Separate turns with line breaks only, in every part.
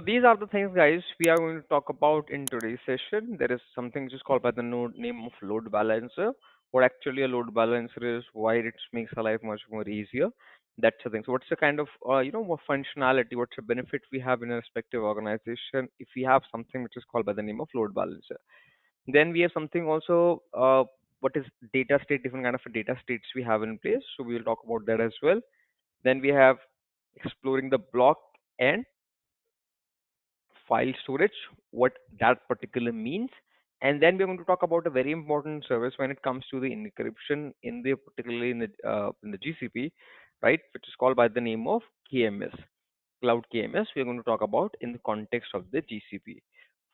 So these are the things, guys, we are going to talk about in today's session. There is something just called by the node name of load balancer. What actually a load balancer is, why it makes our life much more easier. That's the thing. So what's the kind of uh, you know what functionality, what's the benefit we have in a respective organization if we have something which is called by the name of load balancer. Then we have something also uh, what is data state, different kind of data states we have in place. So we will talk about that as well. Then we have exploring the block and file storage, what that particular means. And then we're going to talk about a very important service when it comes to the encryption in the particularly in the uh, in the GCP, right, which is called by the name of KMS, Cloud KMS. We're going to talk about in the context of the GCP.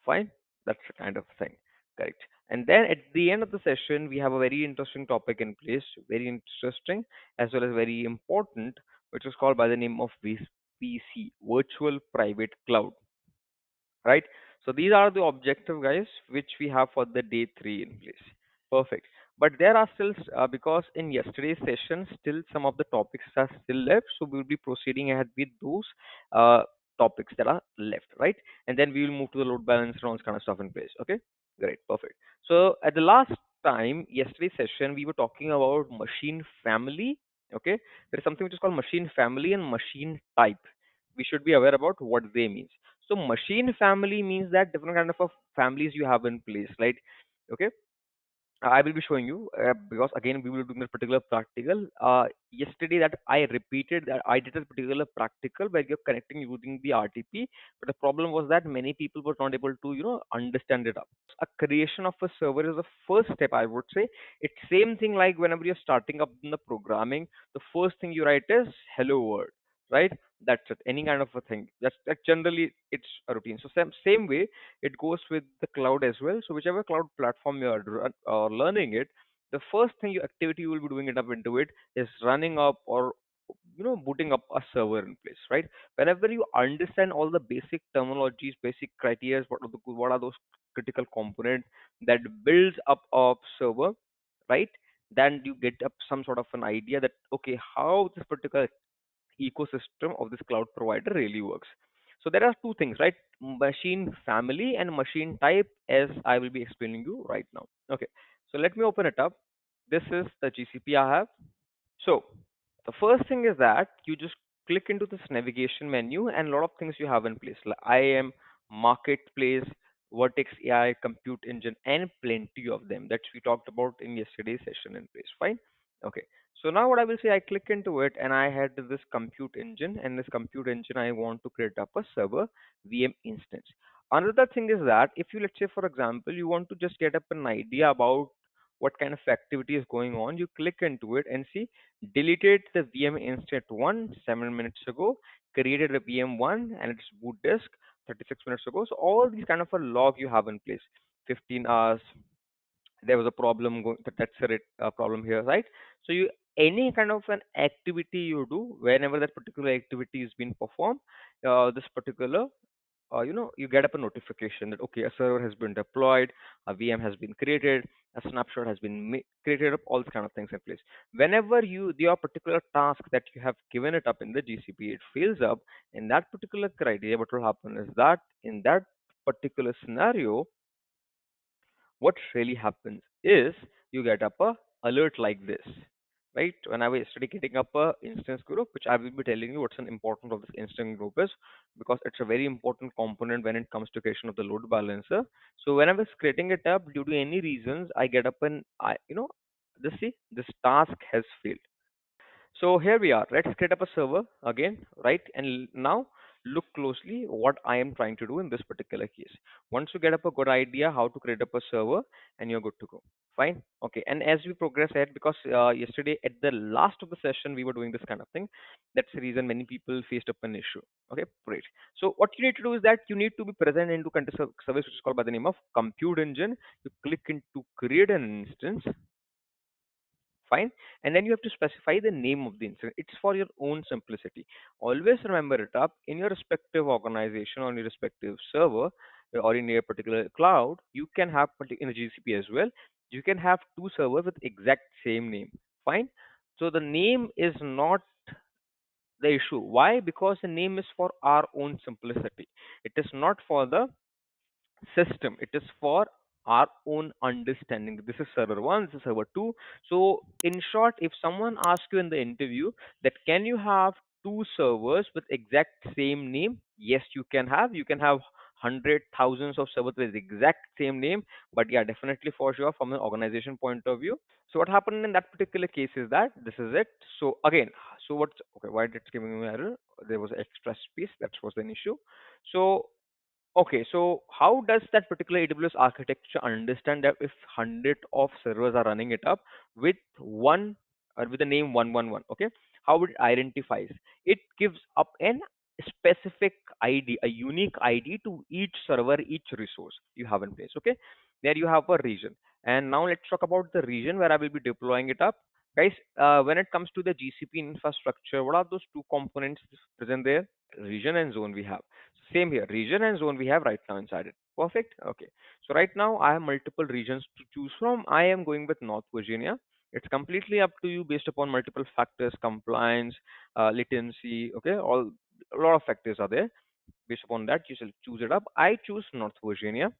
Fine, that's the kind of thing, correct. And then at the end of the session, we have a very interesting topic in place, very interesting as well as very important, which is called by the name of VPC, Virtual Private Cloud right? So these are the objective guys which we have for the day three in place. Perfect. But there are still uh, because in yesterday's session still some of the topics are still left, so we will be proceeding ahead with those uh, topics that are left, right? And then we will move to the load balance all kind of stuff in place. Okay, great, perfect. So at the last time, yesterday's session, we were talking about machine family. Okay, there is something which is called machine family and machine type. We should be aware about what they means. So machine family means that different kind of a families you have in place, right? Okay. I will be showing you uh, because again we will do this particular practical. Uh, yesterday that I repeated that I did a particular practical where you're connecting using the RDP, but the problem was that many people were not able to you know understand it up. A creation of a server is the first step I would say. It's same thing like whenever you're starting up in the programming, the first thing you write is hello world, right? That's it. Any kind of a thing. That's that generally it's a routine. So same same way it goes with the cloud as well. So whichever cloud platform you are uh, learning it, the first thing you activity you will be doing it up into it is running up or you know booting up a server in place, right? Whenever you understand all the basic terminologies, basic criteria, what are the what are those critical components that builds up a server, right? Then you get up some sort of an idea that okay, how this particular ecosystem of this cloud provider really works. So there are two things, right? Machine family and machine type, as I will be explaining you right now. Okay, so let me open it up. This is the GCP I have. So the first thing is that you just click into this navigation menu and a lot of things you have in place like IAM, marketplace, Vertex AI, compute engine, and plenty of them that we talked about in yesterday's session in place. Fine. Okay. So now what I will say, I click into it and I had this compute engine and this compute engine, I want to create up a server VM instance. Another thing is that if you, let's say, for example, you want to just get up an idea about what kind of activity is going on, you click into it and see deleted the VM instance one seven minutes ago, created a VM one and its boot disk 36 minutes ago. So all these kind of a log you have in place. 15 hours, there was a problem going that's a ret- uh, problem here, right? So you any kind of an activity you do, whenever that particular activity is being performed, uh, this particular uh, you know, you get up a notification that okay, a server has been deployed, a VM has been created, a snapshot has been created, up all these kind of things in place. Whenever you your particular task that you have given it up in the GCP, it fills up in that particular criteria. What will happen is that in that particular scenario, what really happens is you get up a alert like this right when i was getting up a instance group which i will be telling you what's an important of this instance group is because it's a very important component when it comes to creation of the load balancer so when i was creating it up due to any reasons i get up and i you know this see this task has failed so here we are. Let's create up a server again, right? And now look closely what I am trying to do in this particular case. Once you get up a good idea how to create up a server and you're good to go. Fine. Okay. And as we progress ahead, because uh, yesterday at the last of the session we were doing this kind of thing, that's the reason many people faced up an issue. Okay, great. So what you need to do is that you need to be present into service which is called by the name of compute engine. You click into create an instance fine and then you have to specify the name of the instance it's for your own simplicity always remember it up in your respective organization on your respective server or in your particular cloud you can have in gcp as well you can have two servers with exact same name fine so the name is not the issue. Why? Because the name is for our own simplicity. It is not for the system. It is for our own understanding. This is server one, this is server two. So, in short, if someone asks you in the interview that can you have two servers with exact same name? Yes, you can have. You can have hundred thousands of servers with exact same name, but yeah, definitely for sure from an organization point of view. So what happened in that particular case is that this is it. So again, so what's okay? Why did it giving me error? There was extra space. That was an issue. So Okay, so how does that particular AWS architecture understand that if hundred of servers are running it up with one or with the name 111? Okay, how it identifies? It gives up an specific ID, a unique ID to each server, each resource you have in place. Okay, there you have a region. And now let's talk about the region where I will be deploying it up. Guys, uh, when it comes to the GCP infrastructure, what are those two components present there? Region and zone we have. Same here, region and zone we have right now inside it. Perfect. Okay. So right now I have multiple regions to choose from. I am going with North Virginia. It's completely up to you based upon multiple factors, compliance, uh, latency. Okay, all a lot of factors are there. Based upon that, you shall choose it up. I choose North Virginia.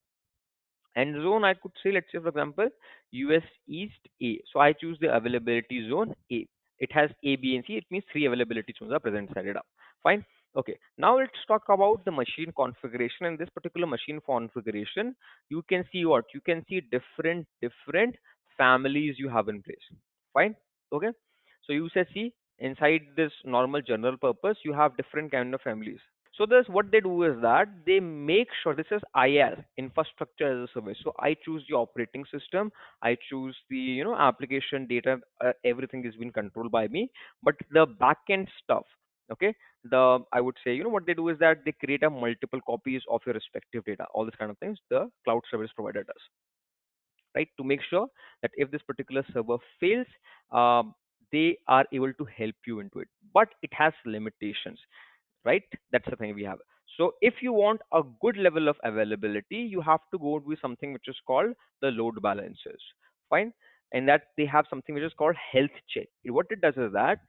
And zone, I could say, let's say, for example, US East A. So I choose the availability zone A. It has A, B, and C. It means three availability zones are present side it up. Fine. Okay. Now let's talk about the machine configuration. In this particular machine configuration, you can see what? You can see different, different families you have in place. Fine. Okay. So you say, see, inside this normal general purpose, you have different kind of families. So this what they do is that they make sure this is IaaS infrastructure as a service. So I choose the operating system, I choose the you know application data, uh, everything is being controlled by me. But the backend stuff, okay, the I would say you know what they do is that they create a multiple copies of your respective data, all these kind of things. The cloud service provider does, right? To make sure that if this particular server fails, um, they are able to help you into it, but it has limitations right? That's the thing we have. So if you want a good level of availability, you have to go with something which is called the load balancers. Fine. And that they have something which is called health check. What it does is that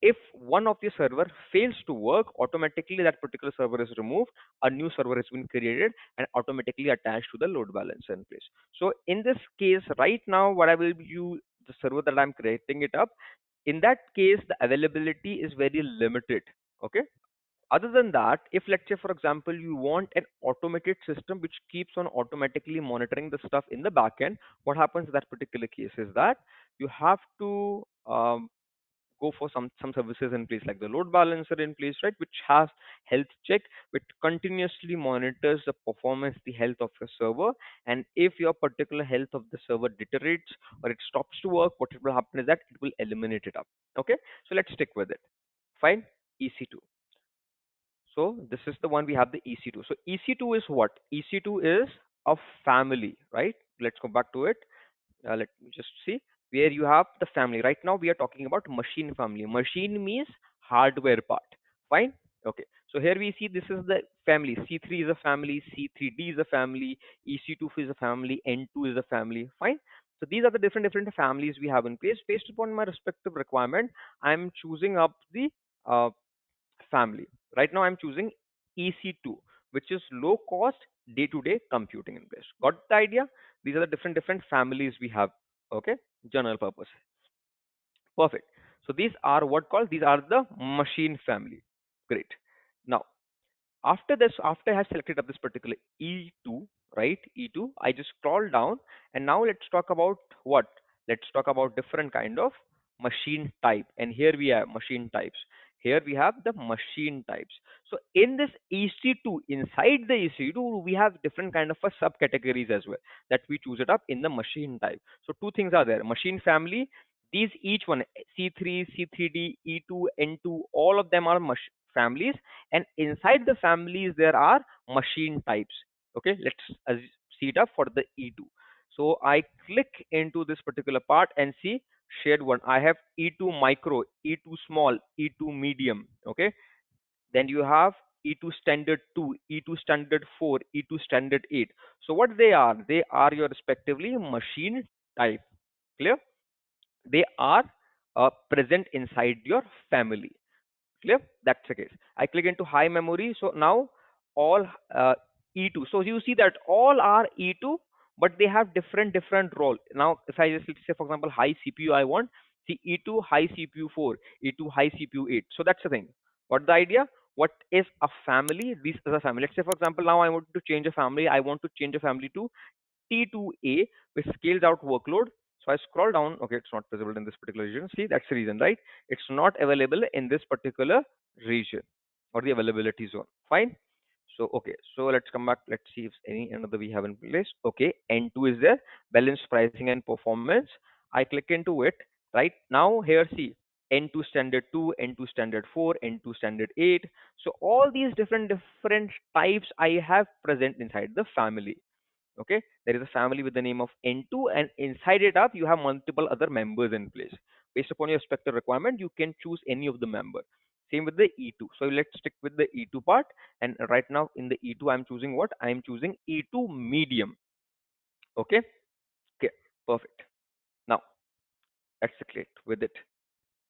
if one of the server fails to work, automatically that particular server is removed, a new server has been created and automatically attached to the load balancer in place. So in this case, right now, what I will use the server that I'm creating it up, in that case, the availability is very limited. Okay, other than that, if let's say, for example, you want an automated system which keeps on automatically monitoring the stuff in the backend, what happens in that particular case is that you have to um, go for some some services in place like the load balancer in place, right, which has health check, which continuously monitors the performance, the health of your server, and if your particular health of the server deteriorates or it stops to work, what will happen is that it will eliminate it up. Okay, so let's stick with it. Fine, EC2. So this is the one we have the EC2. So EC2 is what? EC2 is a family, right? Let's go back to it. Uh, let me just see where you have the family. Right now we are talking about machine family. Machine means hardware part. Fine. Okay. So here we see this is the family. C3 is a family. C3D is a family. EC2 is a family. N2 is a family. Fine. So these are the different different families we have in place. Based upon my respective requirement, I'm choosing up the uh, family. Right now I'm choosing EC2, which is low cost day-to-day computing in place. Got the idea? These are the different different families we have. Okay, general purpose. Perfect. So these are what called these are the machine family. Great. Now after this, after I have selected up this particular E2, right? E2, I just scroll down and now let's talk about what? Let's talk about different kind of machine type. And here we have machine types. Here we have the machine types. So in this EC2, inside the EC2, we have different kind of subcategories as well that we choose it up in the machine type. So two things are there. Machine family, these each one C3, C3D, E2, N2, all of them are families and inside the families there are machine types. Okay, let's see it up for the E2. So I click into this particular part and see shared one i have e2 micro e2 small e2 medium okay then you have e2 standard 2 e2 standard 4 e2 standard 8 so what they are they are your respectively machine type clear they are uh, present inside your family Clear? That's the case. I click into high memory. So now all uh, E2. So you see that all are E2, but they have different different role. Now, if I just say, for example, high CPU I want, see E2 high CPU 4, E2 high CPU 8. So that's the thing. What the idea? What is a family? This is a family. Let's say, for example, now I want to change a family. I want to change a family to T2A, which scales out workload. So I scroll down. Okay, it's not visible in this particular region. See, that's the reason, right? It's not available in this particular region or the availability zone. Fine. So, okay, so let's come back. Let's see if any another we have in place. Okay, N2 is there, balance pricing and performance. I click into it. Right now, here see N2 standard 2, N2 standard 4, N2 standard 8. So all these different different types I have present inside the family. Okay, there is a family with the name of N2, and inside it up you have multiple other members in place. Based upon your spectre requirement, you can choose any of the member. Same with the E2. So let's stick with the E2 part. And right now in the E2, I'm choosing what? I'm choosing E2 medium. Okay. Okay. Perfect. Now let's click with it.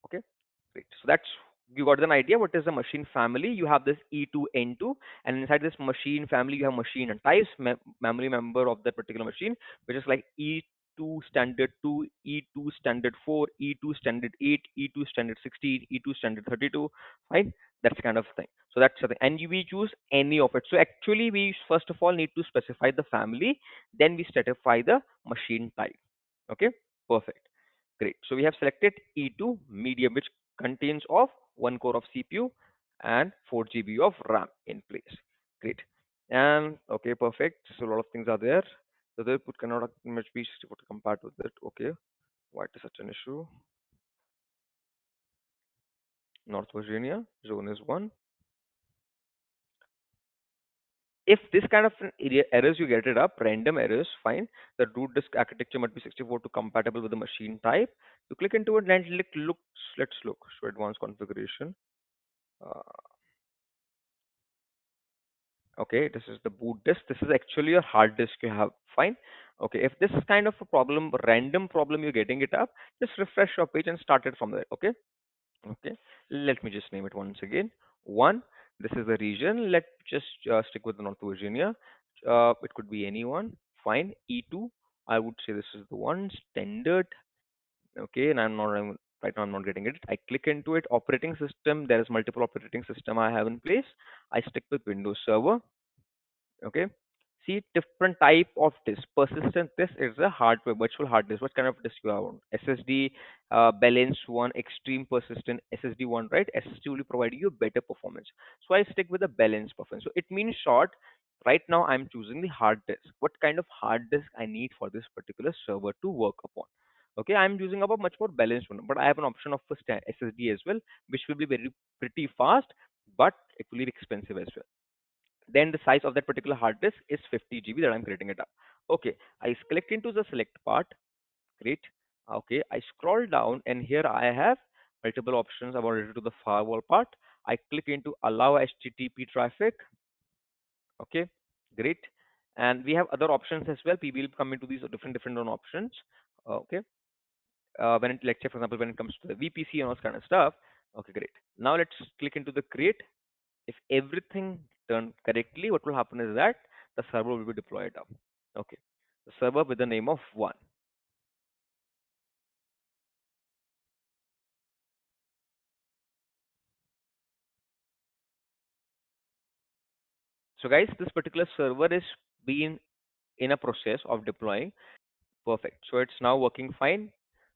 Okay. Great. So that's you got an idea what is the machine family you have this e2 n2 and inside this machine family you have machine and types memory member of that particular machine which is like e E2 standard 2, E2 standard 4, E2 standard 8, E2 standard 16, E2 standard 32, fine? That's kind of thing. So that's the thing. And we choose any of it. So actually we first of all need to specify the family, then we specify the machine type. Okay, perfect. Great. So we have selected E2 medium, which contains of one core of CPU and 4 GB of RAM in place. Great. And okay, perfect. So a lot of things are there. So output cannot image be 64 compared with it Okay. Why it is such an issue? North Virginia, zone is one. If this kind of errors you get it up, random errors, fine. The root disk architecture must be 64 to compatible with the machine type. You click into it and look, looks, let's look, so advanced configuration. Uh, okay this is the boot disk. This is actually a hard disk you have. Fine. Okay if this is kind of a problem random problem you're getting it up just refresh your page and start it from there. Okay? Okay. Let me just name it once again. One this is the region. Let's just uh, stick with the north virginia. Uh, it could be anyone. Fine. E2 i would say this is the one. Standard. Okay and i'm not right now i'm not getting it. I click into it. Operating system there is multiple operating system i have in place. I stick with windows server. Okay. See different type of disk. Persistent this is a hardware virtual hard disk. What kind of disk you want ssd uh, one extreme persistent ssd one right? Ssd will provide you better performance. So i stick with the balanced performance so it means short right now i'm choosing the hard disk. What kind of hard disk i need for this particular server to work upon okay i'm using a much more balanced one but i have an option of ssd as well which will be very pretty fast but it will be expensive as well then the size of that particular hard disk is 50 GB that I'm creating it up. Okay, I click into the select part. Great. Okay, I scroll down and here I have multiple options. I've already to the firewall part. I click into allow HTTP traffic. Okay, great. And we have other options as well. People will come into these different different options. Okay. Uh, when it, let's say for example, when it comes to the VPC and all this kind of stuff. Okay, great. Now let's click into the create. If everything done correctly, what will happen is that the server will be deployed up. Okay, the server with the name of one. So guys, this particular server is being in a process of deploying. Perfect. So it's now working fine.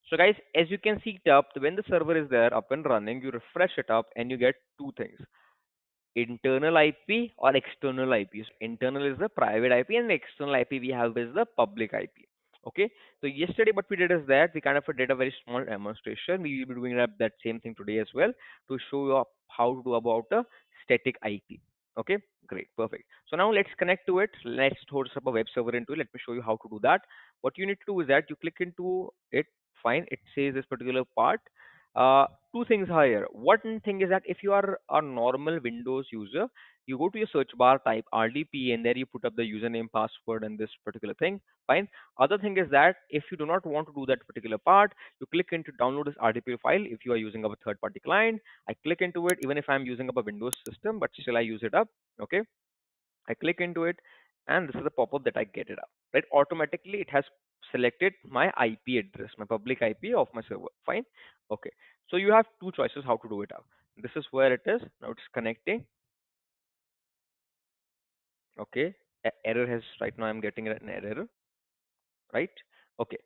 So guys, as you can see up, when the server is there up and running, you refresh it up and you get two things internal IP or external IP. So internal is the private IP and the external IP we have is the public IP. Okay, so yesterday what we did is that we kind of did a very small demonstration. We will be doing that same thing today as well to show you how to do about a static IP. Okay, great, perfect. So now let's connect to it. Let's host up a web server into it. Let me show you how to do that. What you need to do is that you click into it. Fine, it says this particular part Uh, two things here. One thing is that if you are a normal Windows user, you go to your search bar, type RDP, and there you put up the username, password, and this particular thing. Fine. Other thing is that if you do not want to do that particular part, you click into download this RDP file. If you are using a third-party client, I click into it. Even if I'm using up a Windows system, but still I use it up. Okay. I click into it, and this is the pop-up that I get it up. Right. Automatically, it has selected my IP address, my public IP of my server. Fine. Okay. So you have two choices how to do it. This is where it is. Now it's connecting. Okay. A error has right now I'm getting an error. Right. Okay.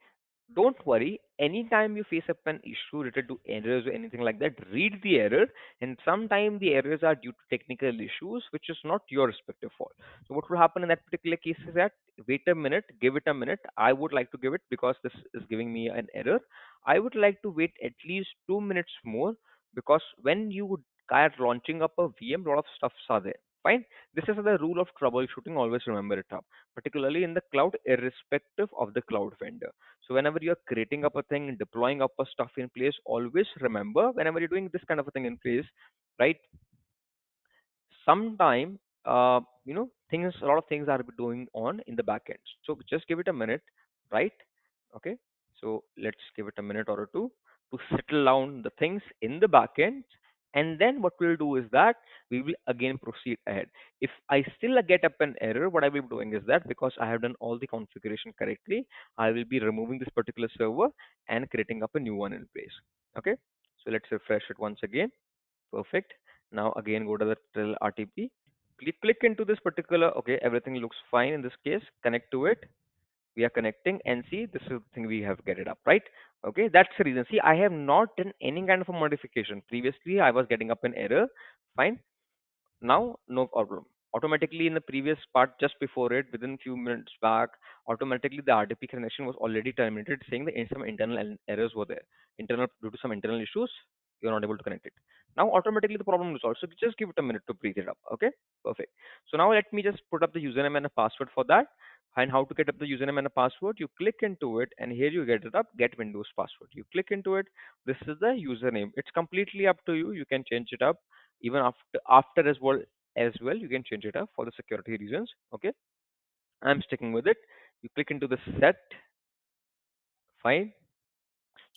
Don't worry. Anytime you face up an issue related to errors or anything like that, read the error. And sometimes the errors are due to technical issues, which is not your respective fault. So what will happen in that particular case is that wait a minute, give it a minute. I would like to give it because this is giving me an error. I would like to wait at least two minutes more because when you are launching up a VM, a lot of stuffs are there. Fine. This is the rule of troubleshooting. Always remember it up, particularly in the cloud, irrespective of the cloud vendor. So whenever you're creating up a thing, deploying up a stuff in place, always remember whenever you're doing this kind of a thing in place, right? Sometime, uh, you know, things, a lot of things are doing on in the back end. So just give it a minute, right? Okay. So let's give it a minute or two to settle down the things in the back end. And then what we'll do is that we will again proceed ahead. If I still get up an error, what I will be doing is that because I have done all the configuration correctly, I will be removing this particular server and creating up a new one in place. Okay. So let's refresh it once again. Perfect. Now again go to the Trill RDP. Click, click into this particular, okay, everything looks fine in this case. Connect to it we are connecting and see this is the thing we have get it up right okay that's the reason. See i have not done any kind of a modification. Previously i was getting up an error. Fine. Now no problem. Automatically in the previous part just before it within few minutes back automatically the rdp connection was already terminated saying that some internal errors were there. Internal due to some internal issues you're not able to connect it. Now automatically the problem is also just give it a minute to breathe it up. Okay? Perfect. So now let me just put up the username and a password for that and how to get up the username and a password you click into it and here you get it up get windows password. You click into it this is the username. It's completely up to you. You can change it up. Even after after as well as well you can change it up for the security reasons okay? I'm sticking with it. You click into the set fine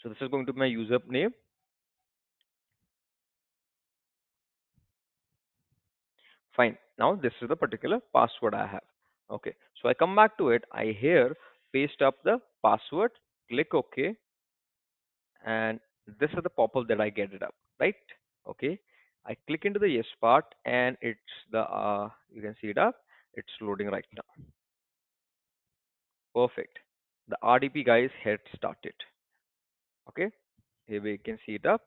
so this is going to be my username. Fine. Now this is the particular password i have okay so i come back to it. I here paste up the password click ok and this is the pop-up that i get it up right? Okay i click into the yes part and it's the uh, you can see it up. It's loading right now. Perfect. The rdp guys had started. Okay here we can see it up.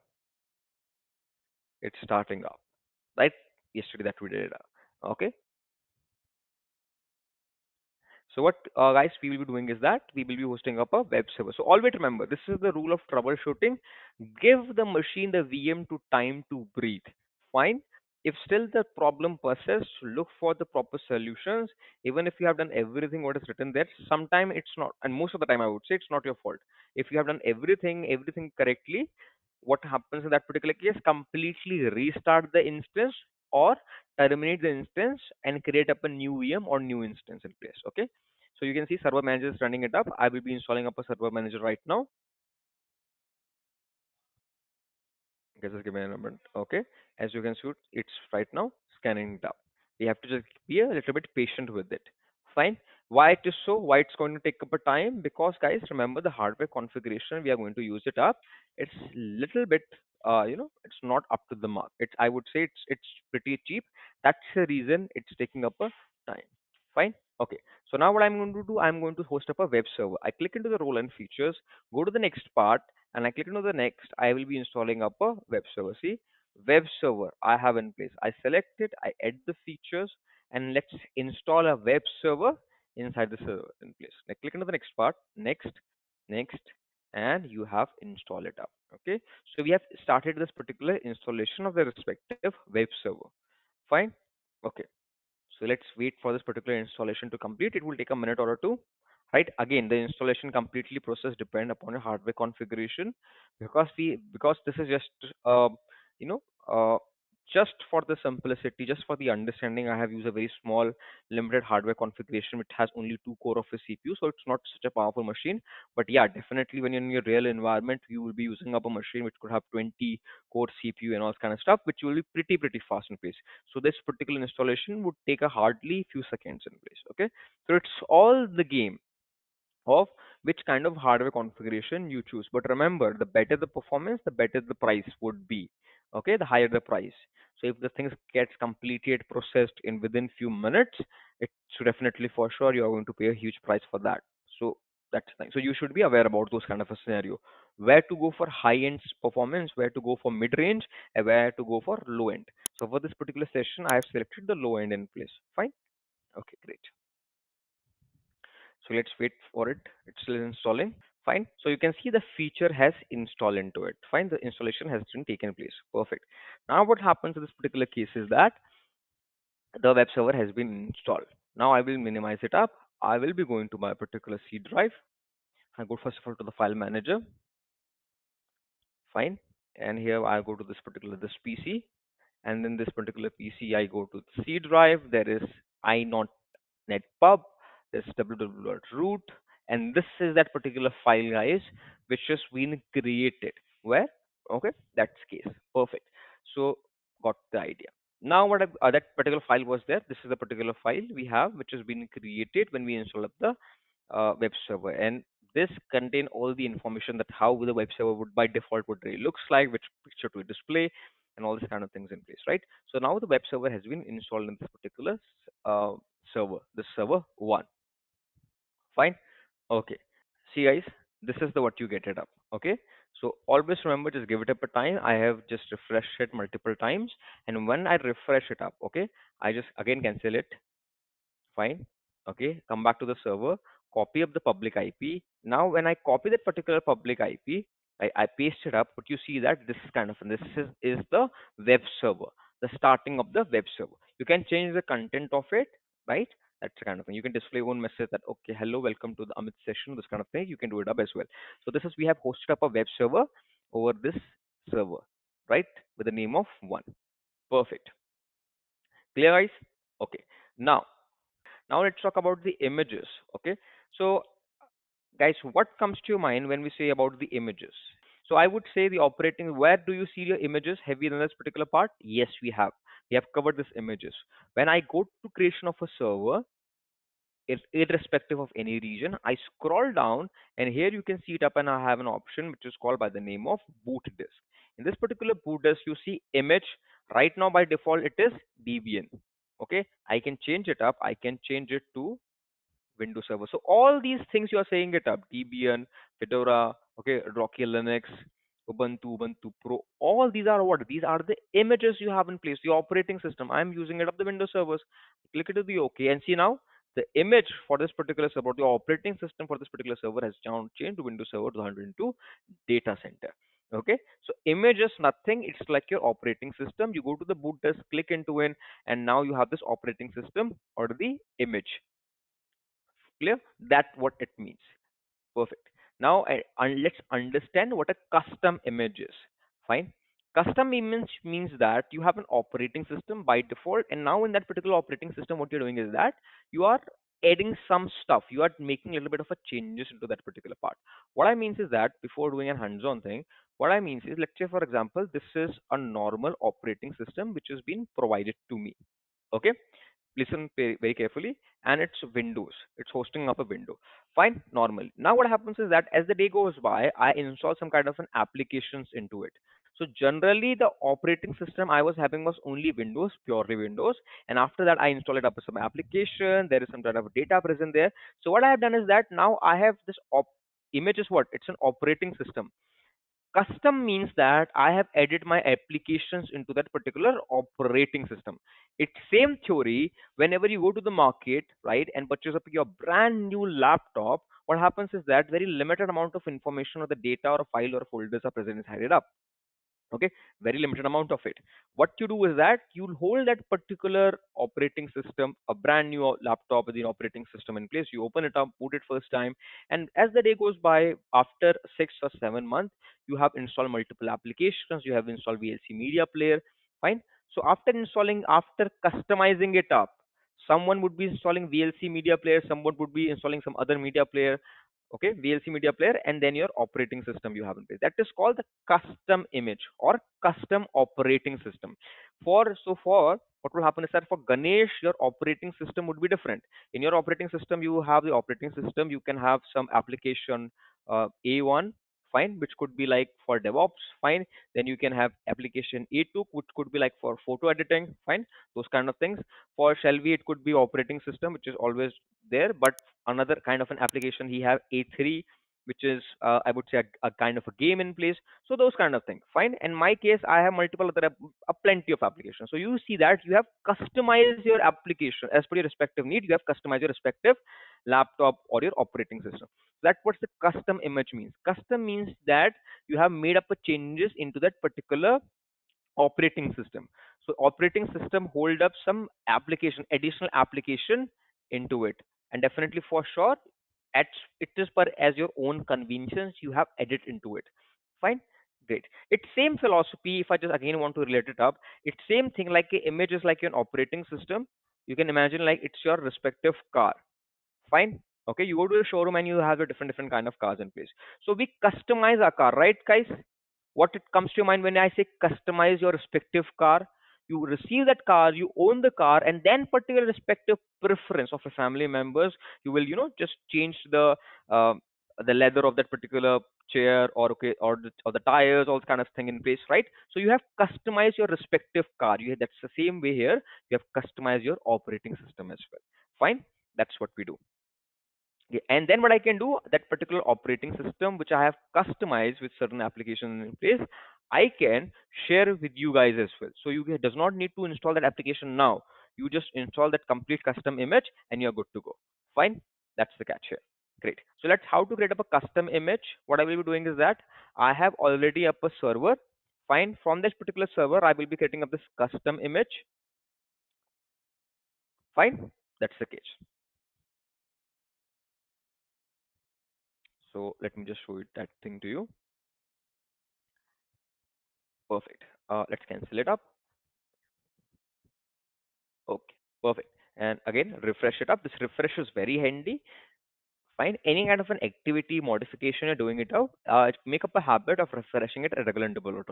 It's starting up right? Yesterday that we did it up. Okay so what uh, guys we will be doing is that we will be hosting up a web server. So always remember this is the rule of troubleshooting. Give the machine the VM to time to breathe. Fine. If still the problem persists, look for the proper solutions. Even if you have done everything what is written there, sometime it's not, and most of the time I would say it's not your fault. If you have done everything, everything correctly, what happens in that particular case? Completely restart the instance or terminate the instance and create up a new VM or new instance in place. Okay. So you can see server manager is running it up. I will be installing up a server manager right now. Okay, just give me a moment. Okay. As you can see, it's right now scanning it up. We have to just be a little bit patient with it. Fine. Why it is so? Why it's going to take up a time? Because guys, remember the hardware configuration. We are going to use it up. It's little bit uh, you know, it's not up to the mark. It's I would say it's it's pretty cheap. That's the reason it's taking up a time. Fine. Okay. So now what I'm going to do, I'm going to host up a web server. I click into the role and features, go to the next part, and I click into the next. I will be installing up a web server. See, web server I have in place. I select it, I add the features, and let's install a web server inside the server in place. I click into the next part, next, next, and you have installed it up okay? So we have started this particular installation of the respective web server. Fine? Okay. So let's wait for this particular installation to complete. It will take a minute or two right? Again, the installation completely process depend upon your hardware configuration because we because this is just uh, you know uh, just for the simplicity, just for the understanding, I have used a very small limited hardware configuration which has only two core of a CPU, so it's not such a powerful machine. But yeah, definitely when you're in your real environment, you will be using up a machine which could have 20 core CPU and all kind of stuff, which will be pretty pretty fast in place. So this particular installation would take a hardly few seconds in place. Okay, so it's all the game of which kind of hardware configuration you choose. But remember, the better the performance, the better the price would be. Okay, the higher the price. So if the things gets completed, processed in within few minutes, it's definitely for sure you're going to pay a huge price for that. So that's thing. So you should be aware about those kind of a scenario. Where to go for high end performance, where to go for mid range, and where to go for low end. So for this particular session, I have selected the low end in place. Fine. Okay, great. So let's wait for it. It's still installing. Fine. So you can see the feature has installed into it. Fine. The installation has been taken place. Perfect. Now what happens in this particular case is that the web server has been installed. Now I will minimize it up. I will be going to my particular C drive. I go first of all to the file manager. Fine. And here I go to this particular this PC. And then this particular PC I go to C drive. There is i not net pub this wwwroot and this is that particular file guys which has been created where okay that's case. Perfect. So got the idea. Now what uh, that particular file was there. This is the particular file we have which has been created when we install up the uh, web server. And this contain all the information that how the web server would by default would really looks like which picture to display and all these kind of things in place right? So now the web server has been installed in this particular uh, server the server one. Fine okay. See guys this is the what you get it up. Okay? So always remember just give it up a time. I have just refreshed it multiple times. And when i refresh it up okay i just again cancel it. Fine. Okay? Come back to the server. Copy up the public ip now when i copy that particular public ip I, I paste it up. But you see that this is kind of this is, is the web server the starting of the web server. You can change the content of it right that's the kind of thing. You can display one message that, okay, hello, welcome to the Amit session, this kind of thing. You can do it up as well. So this is, we have hosted up a web server over this server, right? With the name of one. Perfect. Clear guys? Okay. Now, now let's talk about the images. Okay. So guys, what comes to your mind when we say about the images? So I would say the operating, where do you see your images heavy in this particular part? Yes, we have we have covered this images. When I go to creation of a server, it's irrespective of any region, I scroll down and here you can see it up and I have an option which is called by the name of boot disk. In this particular boot disk, you see image. Right now by default it is Debian. Okay, I can change it up. I can change it to Windows Server. So all these things you are saying it up, Debian, Fedora, okay, Rocky Linux, Ubuntu, Ubuntu Pro. All these are what? These are the images you have in place, the operating system. I'm using it of the Windows servers. Click it to the OK and see now the image for this particular server, the operating system for this particular server has changed to Windows Server 202 data center. Okay, so image is nothing. It's like your operating system. You go to the boot disk, click into it, and now you have this operating system or the image. Clear? That's what it means. Perfect. Now uh, let's understand what a custom image is. Fine. Custom image means that you have an operating system by default, and now in that particular operating system, what you're doing is that you are adding some stuff. You are making a little bit of a changes into that particular part. What I means is that before doing a hands-on thing, what I means is, let's say for example, this is a normal operating system which has been provided to me. Okay, listen very carefully and it's windows. It's hosting up a window. Fine normal. Now what happens is that as the day goes by i install some kind of an applications into it. So generally the operating system i was having was only windows purely windows. And after that i install it up some application. There is some kind of data present there. So what i have done is that now i have this op- image is what? It's an operating system custom means that I have added my applications into that particular operating system. It's same theory whenever you go to the market, right, and purchase up your brand new laptop, what happens is that very limited amount of information or the data or a file or folders are present inside it up. Okay? Very limited amount of it. What you do is that you'll hold that particular operating system a brand new laptop with the operating system in place. You open it up boot it first time and as the day goes by after six or seven months you have installed multiple applications you have installed vlc media player. Fine. So after installing after customizing it up someone would be installing vlc media player someone would be installing some other media player okay vlc media player and then your operating system you have in place. That is called the custom image or custom operating system. For so for what will happen is that for ganesh your operating system would be different. In your operating system you have the operating system. You can have some application uh, a1 fine which could be like for devops fine. Then you can have application a2 which could be like for photo editing fine those kind of things. For shelby it could be operating system which is always there but another kind of an application he have a3 which is uh, i would say a, a, kind of a game in place. So those kind of things fine. In my case i have multiple other a plenty of applications. So you see that you have customized your application as per your respective need. You have customized your respective laptop or your operating system. That's what the custom image means. Custom means that you have made up a changes into that particular operating system. So operating system hold up some application additional application into it. And definitely for sure at it is per as your own convenience you have edit into it. Fine? Great. It's same philosophy if i just again want to relate it up it's same thing like a image is like an operating system. You can imagine like it's your respective car. Fine? Okay you go to a showroom and you have a different different kind of cars in place. So we customize our car right guys? What it comes to your mind when i say customize your respective car you receive that car you own the car and then particular respective preference of the family members you will you know just change the uh, the leather of that particular chair or okay or the, or the tires all kind of thing in place right? So you have customized your respective car. You that's the same way here. You have customized your operating system as well. Fine? That's what we do. Okay, and then what I can do, that particular operating system which I have customized with certain applications in place, I can share with you guys as well. So you does not need to install that application now. You just install that complete custom image and you're good to go. Fine. That's the catch here. Great. So let's how to create up a custom image. What I will be doing is that I have already up a server. Fine. From this particular server, I will be creating up this custom image. Fine. That's the case. So let me just show it that thing to you. Perfect. Uh, let's cancel it up. Okay, perfect. And again, refresh it up. This refresh is very handy. Fine. Any kind of an activity modification you're doing it out, uh, make up a habit of refreshing it at regular interval.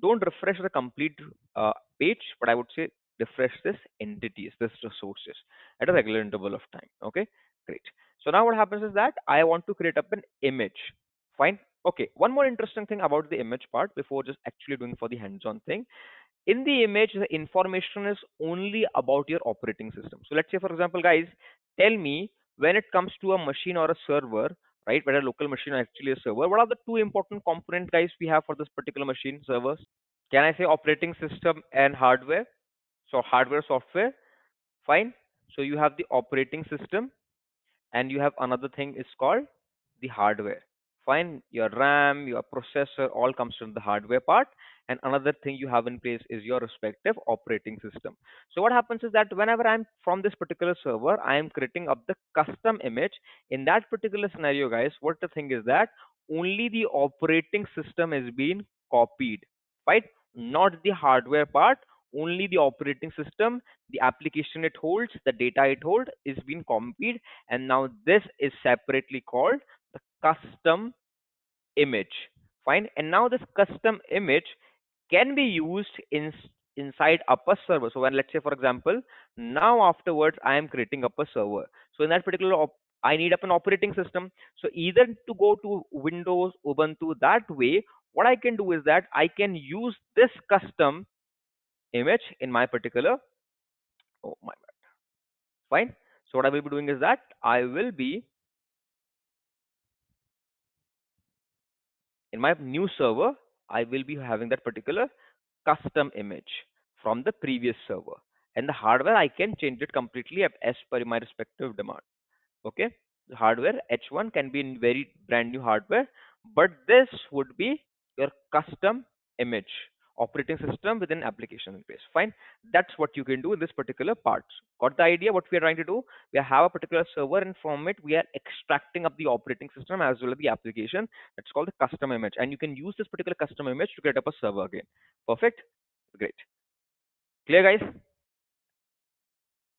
Don't refresh the complete uh, page, but I would say refresh this entities, this resources at a regular interval of time. Okay, great. So now what happens is that I want to create up an image. Fine. Okay. One more interesting thing about the image part before just actually doing for the hands-on thing. In the image, the information is only about your operating system. So let's say, for example, guys, tell me when it comes to a machine or a server, right? Whether a local machine or actually a server, what are the two important component guys we have for this particular machine servers? Can I say operating system and hardware? So hardware, software, fine. So you have the operating system and you have another thing is called the hardware fine your ram your processor all comes from the hardware part. And another thing you have in place is your respective operating system. So what happens is that whenever i'm from this particular server i am creating up the custom image. In that particular scenario guys what the thing is that only the operating system is being copied right? Not the hardware part. Only the operating system, the application it holds, the data it holds is being copied. And now this is separately called the custom image. Fine. And now this custom image can be used in inside upper server. So when let's say for example, now afterwards I am creating a server. So in that particular I need up an operating system. So either to go to Windows, Ubuntu that way, what I can do is that I can use this custom image in my particular oh my bad fine so what i will be doing is that i will be in my new server i will be having that particular custom image from the previous server. And the hardware i can change it completely as per my respective demand. Okay? The hardware h1 can be in very brand new hardware but this would be your custom image operating system with an application in place. Fine. That's what you can do in this particular part. Got the idea what we are trying to do? We have a particular server and from it we are extracting up the operating system as well as the application. That's called the custom image. And you can use this particular custom image to get up a server again. Perfect. Great. Clear guys?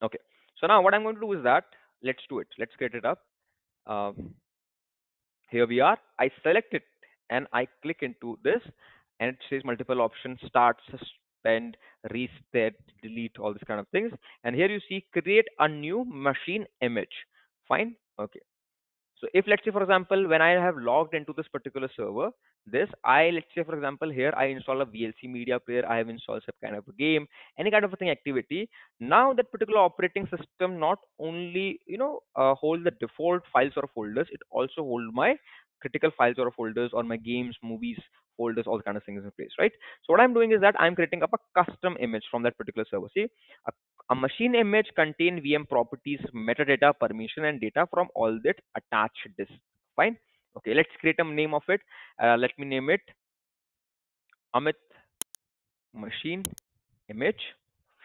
Okay. So now what I'm going to do is that let's do it. Let's get it up. Um, here we are. I select it and I click into this and it says multiple options start suspend reset delete all these kind of things. And here you see create a new machine image. Fine? Okay. So if let's say for example when i have logged into this particular server this i let's say for example here i install a vlc media player i have installed some kind of a game any kind of a thing activity. Now that particular operating system not only you know uh, hold the default files or folders it also hold my critical files or folders or my games movies folders all kind of things in place right? So what i'm doing is that i'm creating up a custom image from that particular server. See a, a machine image contain vm properties metadata permission and data from all that attached disk. Fine? Okay let's create a name of it. Uh, let me name it amit machine image.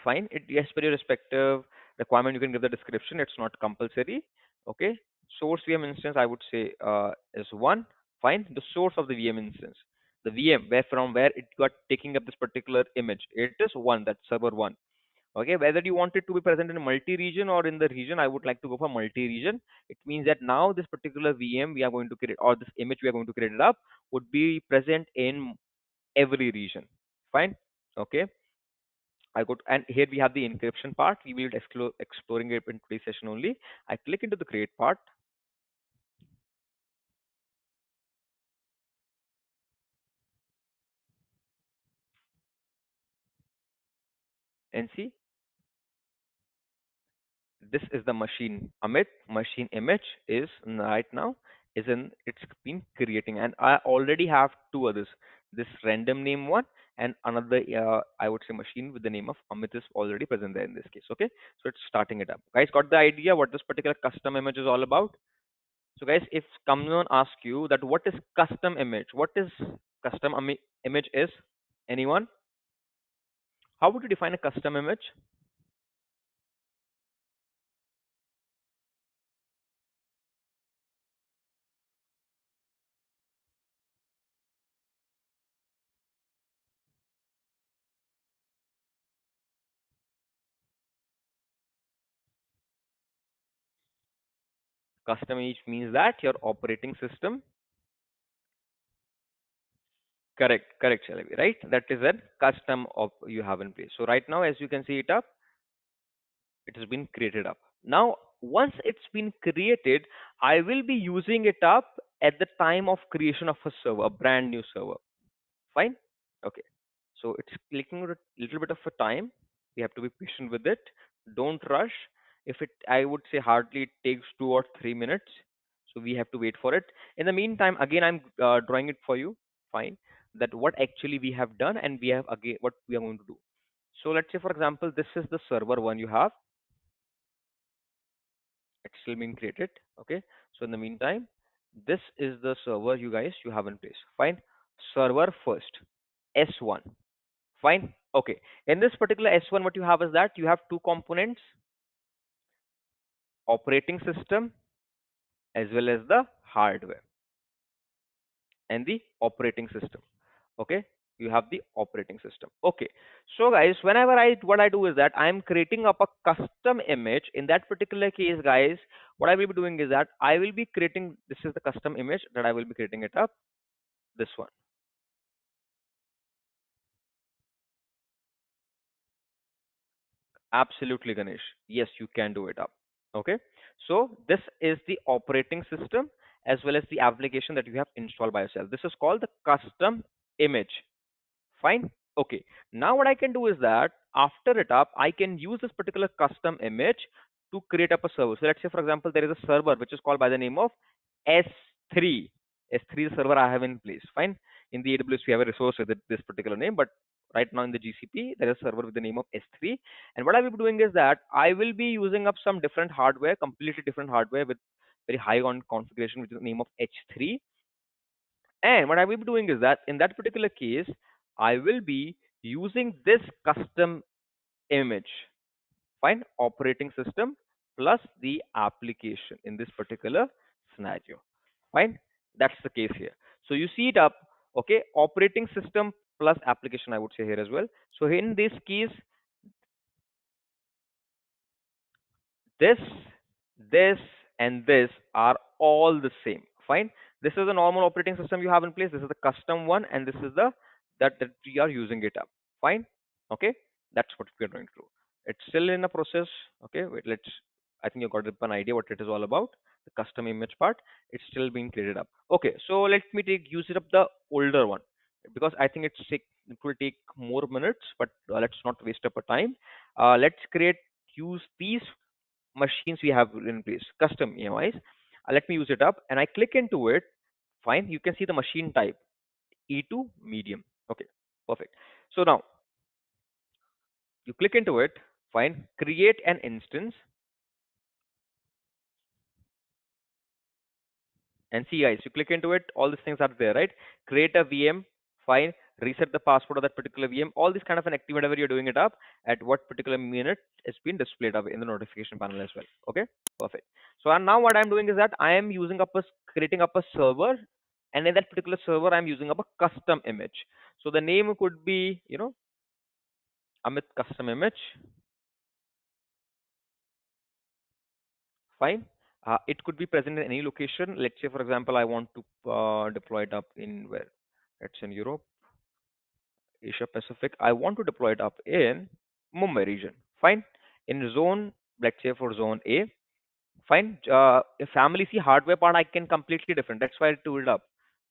Fine? It yes per your respective requirement you can give the description. It's not compulsory. Okay source vm instance i would say uh, is one. Fine the source of the vm instance. The vm where from where it got taking up this particular image. It is one that server one. Okay whether you want it to be present in multi-region or in the region i would like to go for multi-region. It means that now this particular vm we are going to create or this image we are going to create it up would be present in every region. Fine? Okay. I go to, and here we have the encryption part. We will explore exploring it in today's session only. I click into the create part see this is the machine amit. Machine image is right now is in it's been creating and i already have two others this. Random name one and another uh, i would say machine with the name of amit is already present there in this case okay? So it's starting it up. Guys got the idea what this particular custom image is all about? So guys if someone ask you that what is custom image what is custom image is? Anyone how would you define a custom image? Custom image means that your operating system correct correct Shalavi, right? That is a custom of you have in place. So right now as you can see it up it has been created up. Now once it's been created i will be using it up at the time of creation of a server a brand new server. Fine? Okay. So it's clicking a little bit of a time. We have to be patient with it. Don't rush. If it i would say hardly it takes two or three minutes so we have to wait for it. In the meantime again i'm uh, drawing it for you. Fine that what actually we have done and we have again what we are going to do. So let's say for example this is the server one you have. It's still being created okay? So in the meantime this is the server you guys you have in place. Fine. Server first. S1 fine. Okay. In this particular s1 what you have is that you have two components. Operating system as well as the hardware. And the operating system okay? You have the operating system. Okay. So guys whenever i what i do is that i'm creating up a custom image. In that particular case guys what i will be doing is that i will be creating this is the custom image that i will be creating it up. This one. Absolutely ganesh. Yes you can do it up. Okay? So this is the operating system as well as the application that you have installed by yourself. This is called the custom image. Fine? Okay. Now what i can do is that after it up i can use this particular custom image to create up a server. So let's say for example there is a server which is called by the name of s3 s3 server i have in place. Fine? In the aws we have a resource with this particular name but right now in the GCP, there is a server with the name of S3. And what I will be doing is that I will be using up some different hardware, completely different hardware with very high on configuration, which is the name of H3. And what I will be doing is that in that particular case, I will be using this custom image. Fine operating system plus the application in this particular scenario. Fine that's the case here. So you see it up okay? Operating system plus application i would say here as well. So in this case this this and this are all the same. Fine this is the normal operating system you have in place. This is the custom one and this is the that that we are using it up. Fine? Okay? That's what we are going through. It's still in the process. Okay? Wait let's i think you got an idea what it is all about the custom image part. It's still being created up. Okay so let me take use it up the older one because i think it's take, it will take more minutes but uh, let's not waste up a time. Uh, let's create use these machines we have in place custom emis Uh, let me use it up. And i click into it. Fine. You can see the machine type. E2 medium. Okay. Perfect. So now you click into it. Fine. Create an instance. And see guys you click into it. All these things are there right? Create a vm fine reset the password of that particular vm all these kind of an activity whenever you're doing it up at what particular minute it's been displayed up in the notification panel as well. Okay? Perfect. So now what i'm doing is that i am using up a creating up a server and in that particular server i'm using up a custom image. So the name could be you know amit custom image. Fine. Uh, it could be present in any location. Let's say for example i want to uh, deploy it up in where? It's in europe asia pacific i want to deploy it up in mumbai region. Fine. In zone let's say for zone a fine. Uh, if family c hardware part i can completely different. That's why i tooled it up.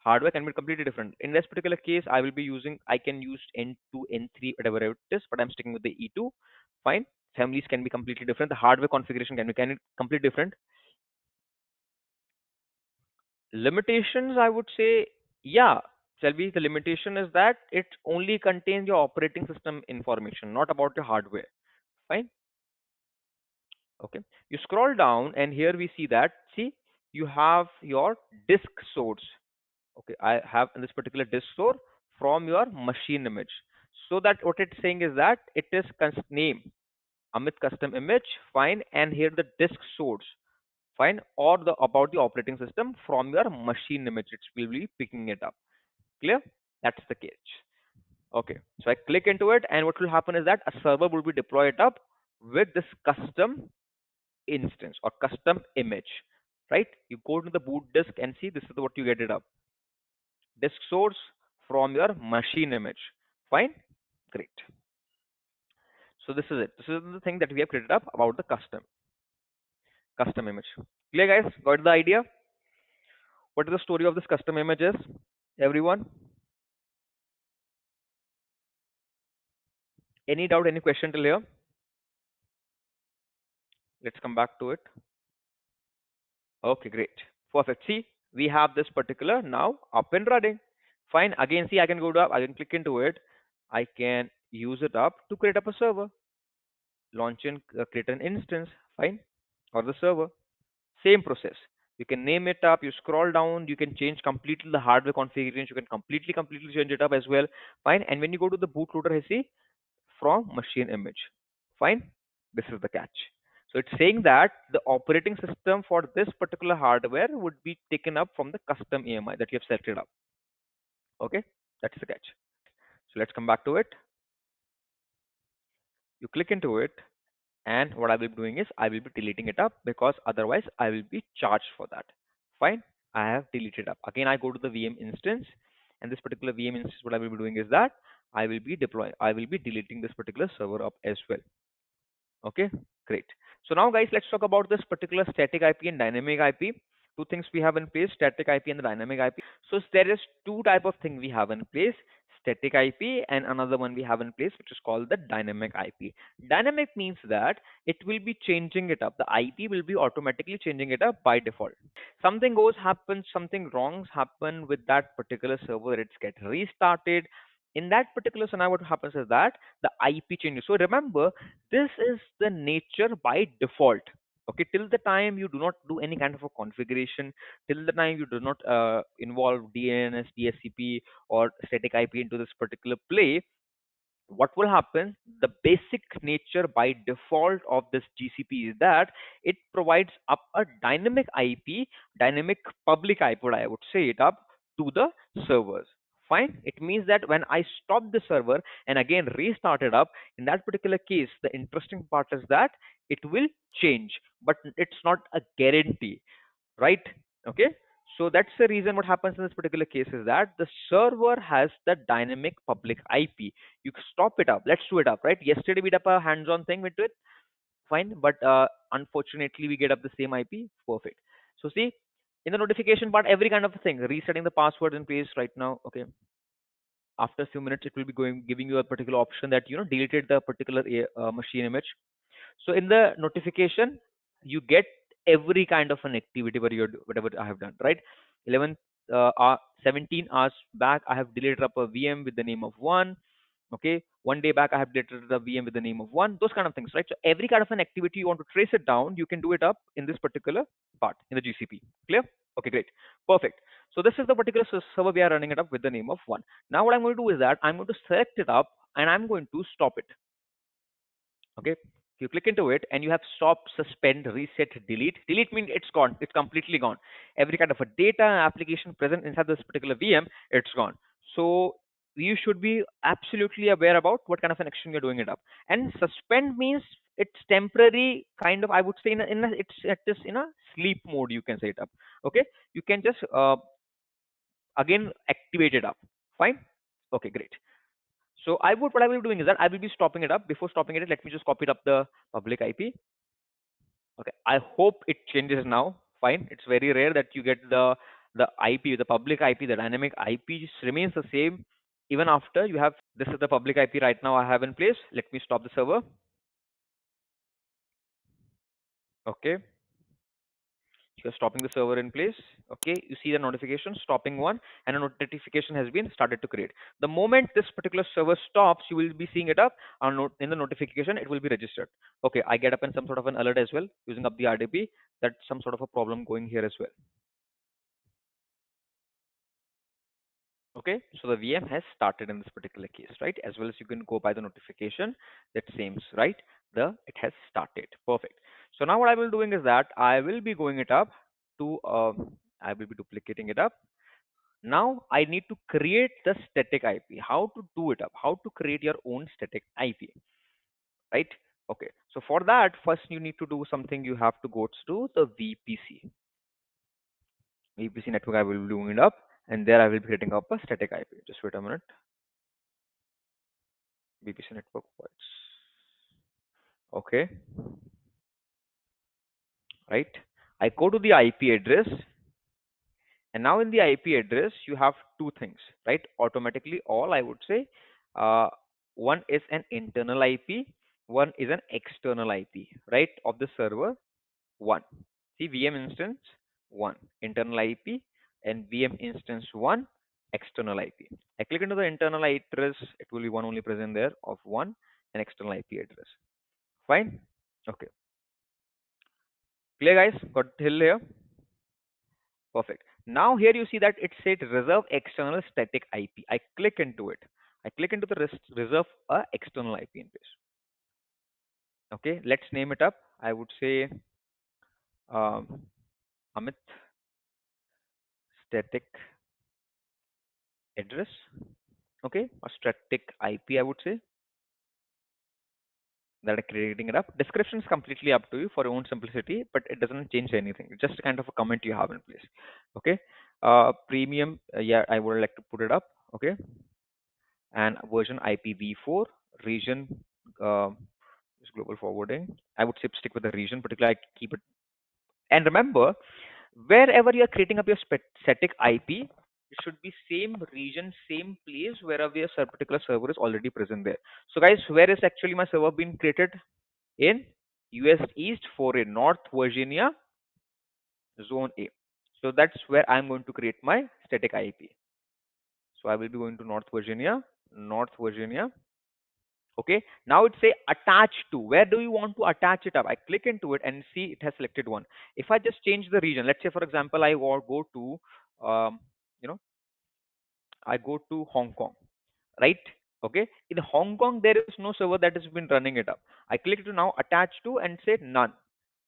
Hardware can be completely different. In this particular case i will be using i can use n2 n3 whatever it is but i'm sticking with the e2 fine. Families can be completely different. The hardware configuration can be can be completely different. Limitations i would say yeah Selby, the limitation is that it only contains your operating system information, not about your hardware. Fine. Okay. You scroll down and here we see that, see, you have your disk source. Okay. I have in this particular disk source from your machine image. So that what it's saying is that it is name Amit custom image, fine. And here the disk source, fine. Or the about the operating system from your machine image. It will be picking it up. Clear? That's the case. Okay, so I click into it, and what will happen is that a server will be deployed up with this custom instance or custom image, right? You go to the boot disk and see this is what you get it up. Disk source from your machine image. Fine? Great. So this is it. This is the thing that we have created up about the custom custom image. Clear guys? Got the idea? What is the story of this custom image is? Everyone? Any doubt any question till here? Let's come back to it. Okay great. Perfect. See we have this particular now up and running. Fine. Again see i can go to i can click into it. I can use it up to create up a server. Launch and uh, create an instance. Fine. Or the server. Same process you can name it up you scroll down you can change completely the hardware configuration you can completely completely change it up as well. Fine. And when you go to the bootloader I see from machine image. Fine. This is the catch. So it's saying that the operating system for this particular hardware would be taken up from the custom EMI that you have it up. Okay? That's the catch. So let's come back to it. You click into it and what I will be doing is I will be deleting it up because otherwise I will be charged for that. Fine, I have deleted up. Again, I go to the VM instance and this particular VM instance, what I will be doing is that I will be deploying, I will be deleting this particular server up as well. Okay, great. So now guys, let's talk about this particular static IP and dynamic IP. Two things we have in place, static IP and the dynamic IP. So there is two type of thing we have in place static IP and another one we have in place which is called the dynamic IP. Dynamic means that it will be changing it up. The IP will be automatically changing it up by default. Something goes happens, something wrongs happen with that particular server, it's get restarted. In that particular scenario, what happens is that the IP changes. So remember, this is the nature by default okay till the time you do not do any kind of a configuration till the time you do not uh, involve dns dhcp or static ip into this particular play what will happen? The basic nature by default of this GCP is that it provides up a dynamic IP, dynamic public IP, I would say it up to the servers. Fine. It means that when I stop the server and again restart it up, in that particular case, the interesting part is that it will change, but it's not a guarantee, right? Okay. So that's the reason what happens in this particular case is that the server has the dynamic public IP. You stop it up. Let's do it up, right? Yesterday we did up a hands-on thing with it. Fine. But uh, unfortunately we get up the same IP. Perfect. So see, in the notification part, every kind of thing, resetting the password in place right now. Okay. After a few minutes, it will be going giving you a particular option that you know deleted the particular uh, machine image. So in the notification, you get every kind of an activity where you're whatever I have done, right? 11, uh, 17 hours back, I have deleted up a VM with the name of one. Okay, one day back, I have deleted the VM with the name of one. Those kind of things, right? So every kind of an activity you want to trace it down, you can do it up in this particular part in the GCP. Clear? Okay, great, perfect. So this is the particular server we are running it up with the name of one. Now what I'm going to do is that I'm going to select it up and I'm going to stop it. Okay, you click into it and you have stop, suspend, reset, delete. Delete means it's gone. It's completely gone. Every kind of a data application present inside this particular VM, it's gone. So you should be absolutely aware about what kind of an action you're doing it up. And suspend means it's temporary kind of, I would say in a, in a, it's at this in a sleep mode, you can say it up. Okay. You can just, uh, again, activate it up. Fine. Okay, great. So I would, what I will be doing is that I will be stopping it up. Before stopping it, let me just copy it up the public IP. Okay, I hope it changes now. Fine. It's very rare that you get the the IP, the public IP, the dynamic IP remains the same even after you have this is the public IP right now I have in place. Let me stop the server. Okay. You're stopping the server in place. Okay. You see the notification stopping one and a notification has been started to create. The moment this particular server stops you will be seeing it up. In the notification it will be registered. Okay. I get up in some sort of an alert as well using up the rdp that's some sort of a problem going here as well okay so the vm has started in this particular case right as well as you can go by the notification that seems right the it has started perfect so now what I will doing is that I will be going it up to, uh, I will be duplicating it up. Now I need to create the static IP. How to do it up? How to create your own static IP, right? Okay. So for that, first you need to do something. You have to go to the VPC. VPC network I will be doing it up and there I will be creating up a static IP. Just wait a minute. VPC network points. Okay right? I go to the IP address and now in the IP address, you have two things, right? Automatically all I would say, uh, one is an internal IP, one is an external IP, right? Of the server, one. See VM instance, one. Internal IP and VM instance, one. External IP. I click into the internal address, it will be one only present there of one, an external IP address. Fine? Okay. Clear guys? Got till here? Perfect. Now here you see that it said reserve external static IP. I click into it. I click into the rest reserve a external IP in place. Okay, let's name it up. I would say um, Amit static address. Okay, a static IP I would say that are creating it up. Description is completely up to you for your own simplicity, but it doesn't change anything. It's just kind of a comment you have in place. Okay. Uh, premium, uh, yeah, I would like to put it up. Okay. And version IPv4 region uh, is global forwarding. I would say stick with the region, particularly I keep it. And remember, wherever you are creating up your static IP, it should be same region, same place wherever your particular server is already present there. So guys, where is actually my server being created? In US East for a North Virginia, Zone A. So that's where I'm going to create my static IP. So I will be going to North Virginia, North Virginia. Okay, now it say attach to. Where do you want to attach it up? I click into it and see it has selected one. If I just change the region, let's say for example, I go to um, you know, I go to Hong Kong, right? Okay. In Hong Kong, there is no server that has been running it up. I click to now attach to and say none.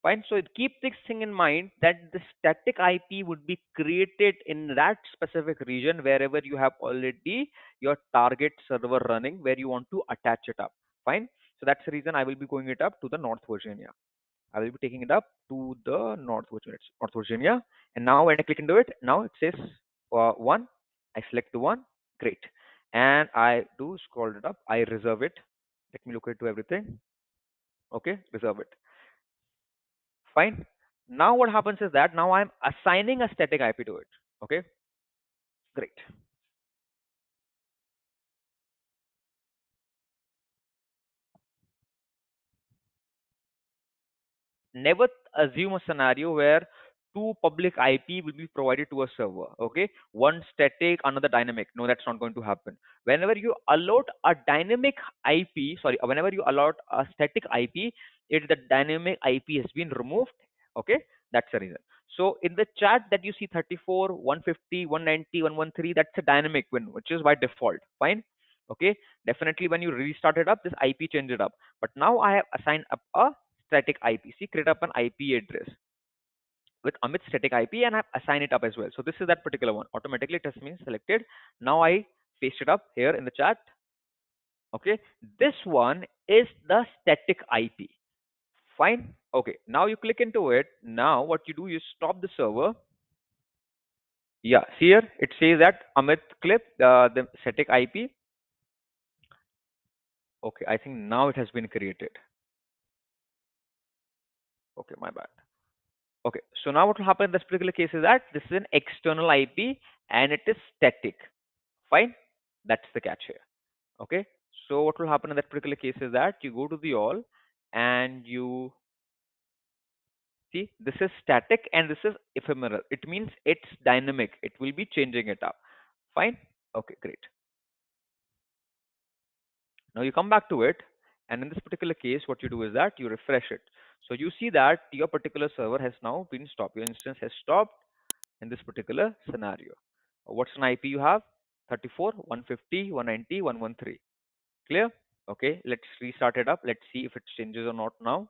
Fine. So keep this thing in mind that the static IP would be created in that specific region wherever you have already your target server running where you want to attach it up. Fine. So that's the reason I will be going it up to the North Virginia. I will be taking it up to the North Virginia, North Virginia. And now when I click into it, now it says uh, one. I select the one. Great. And I do scroll it up. I reserve it. Let me look into everything. Okay, reserve it. Fine. Now what happens is that now I'm assigning a static IP to it. Okay. Great. Never assume a scenario where two public IP will be provided to a server. Okay. One static, another dynamic. No, that's not going to happen. Whenever you allot a dynamic IP, sorry, whenever you allot a static IP, it the dynamic IP has been removed. Okay. That's the reason. So in the chat that you see 34, 150, 190, 113, that's a dynamic win, which is by default. Fine. Okay. Definitely when you restart it up, this IP changed it up. But now I have assigned up a static IP. See, create up an IP address with Amit static IP and I have assigned it up as well. So this is that particular one. Automatically it has been selected. Now I paste it up here in the chat. Okay. This one is the static IP. Fine. Okay. Now you click into it. Now what you do, you stop the server. Yeah. Here it says that Amit clip, uh, the static IP. Okay. I think now it has been created. Okay. My bad. Okay, so now what will happen in this particular case is that this is an external IP and it is static. Fine, that's the catch here. Okay, so what will happen in that particular case is that you go to the all and you see this is static and this is ephemeral. It means it's dynamic. It will be changing it up. Fine. Okay, great. Now you come back to it and in this particular case, what you do is that you refresh it. So you see that your particular server has now been stopped. Your instance has stopped in this particular scenario. What's an IP you have? 34, 150, 190, 113. Clear? Okay, let's restart it up. Let's see if it changes or not now.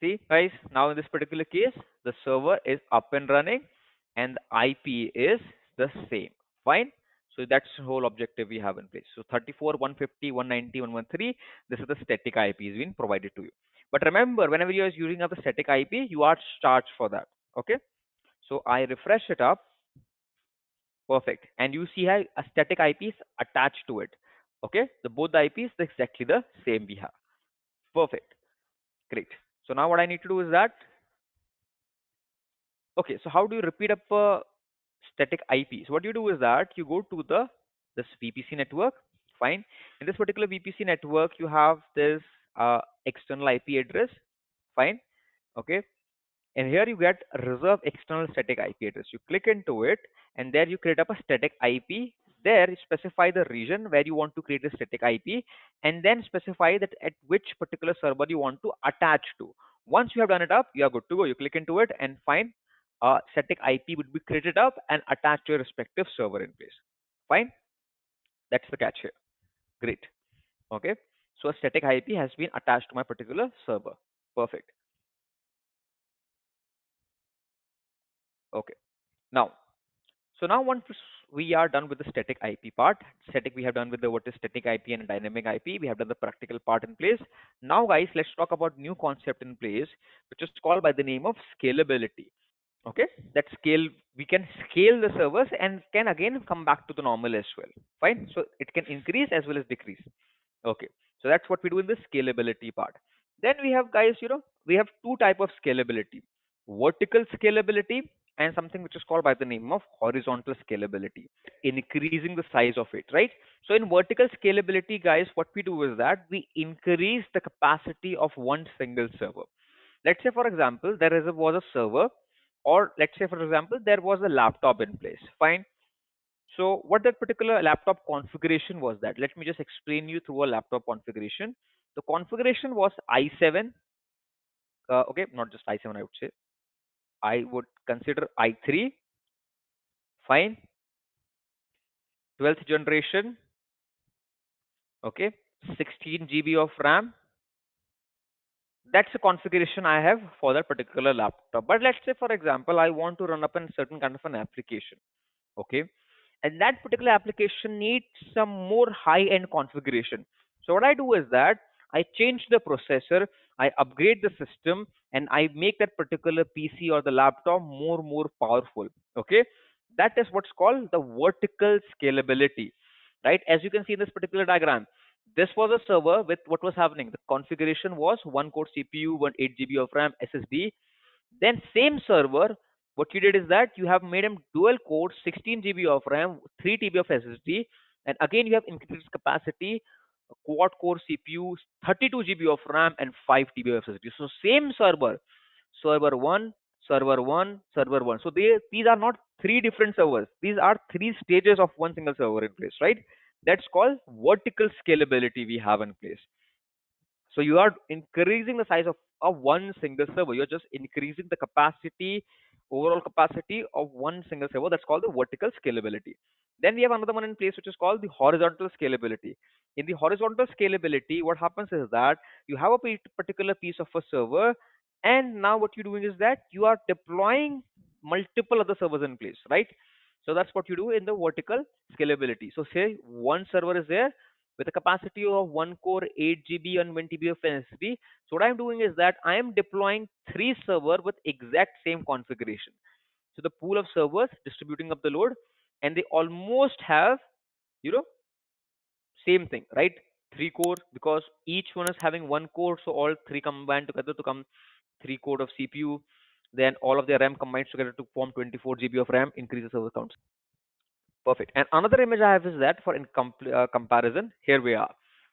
See guys, now in this particular case, the server is up and running and the IP is the same. Fine. So that's the whole objective we have in place. So 34, 150, 190, 113, this is the static IP is being provided to you. But remember, whenever you are using up the static IP, you are charged for that. Okay. So I refresh it up. Perfect. And you see how a static IP is attached to it. Okay. The both the IPs exactly the same we have. Perfect. Great. So now what I need to do is that, okay, so how do you repeat up a static IP? So what you do is that you go to the this VPC network, fine. In this particular VPC network, you have this uh, external IP address, fine, okay. And here you get reserve external static IP address. You click into it, and there you create up a static IP there specify the region where you want to create a static IP and then specify that at which particular server you want to attach to. Once you have done it up, you are good to go. You click into it and find a static IP would be created up and attached to your respective server in place. Fine. That's the catch here. Great. Okay. So a static IP has been attached to my particular server. Perfect. Okay. Now, so now once we are done with the static IP part. Static we have done with the what is static IP and dynamic IP. We have done the practical part in place. Now guys, let's talk about new concept in place, which is called by the name of scalability. Okay, that scale we can scale the servers and can again come back to the normal as well. Fine. So it can increase as well as decrease. Okay. So that's what we do in the scalability part. Then we have guys, you know, we have two type of scalability. Vertical scalability and something which is called by the name of horizontal scalability, increasing the size of it, right? So in vertical scalability, guys, what we do is that we increase the capacity of one single server. Let's say, for example, there is a, was a server, or let's say, for example, there was a laptop in place. Fine. So what that particular laptop configuration was that? Let me just explain you through a laptop configuration. The configuration was i7. Uh, okay, not just i7, I would say. I mm-hmm. would consider i3. Fine. 12th generation. Okay. 16 GB of RAM. That's the configuration I have for that particular laptop. But let's say, for example, I want to run up a certain kind of an application. Okay and that particular application needs some more high-end configuration. So what I do is that I change the processor, I upgrade the system, and I make that particular PC or the laptop more more powerful. Okay, that is what's called the vertical scalability, right? As you can see in this particular diagram, this was a server with what was happening. The configuration was one core CPU, one 8 GB of RAM, SSD. Then same server what you did is that you have made them dual core 16 GB of RAM, 3 TB of SSD, and again you have increased capacity, quad core CPU, 32 GB of RAM, and 5 TB of SSD. So same server, server 1, server 1, server 1. So they these are not three different servers. These are three stages of one single server in place, right? That's called vertical scalability we have in place. So you are increasing the size of, of one single server. You're just increasing the capacity overall capacity of one single server. That's called the vertical scalability. Then we have another one in place which is called the horizontal scalability. In the horizontal scalability, what happens is that you have a particular piece of a server, and now what you're doing is that you are deploying multiple other servers in place, right? So that's what you do in the vertical scalability. So say one server is there, with a capacity of one core 8 GB and 1 TB of SSD. So what I'm doing is that I am deploying three server with exact same configuration. So the pool of servers distributing up the load and they almost have, you know, same thing, right? Three core because each one is having one core. So all three combined together to come three core of CPU. Then all of their RAM combines together to form 24 GB of RAM, increase the server counts. Perfect. And another image I have is that for in uh, comparison, here we are.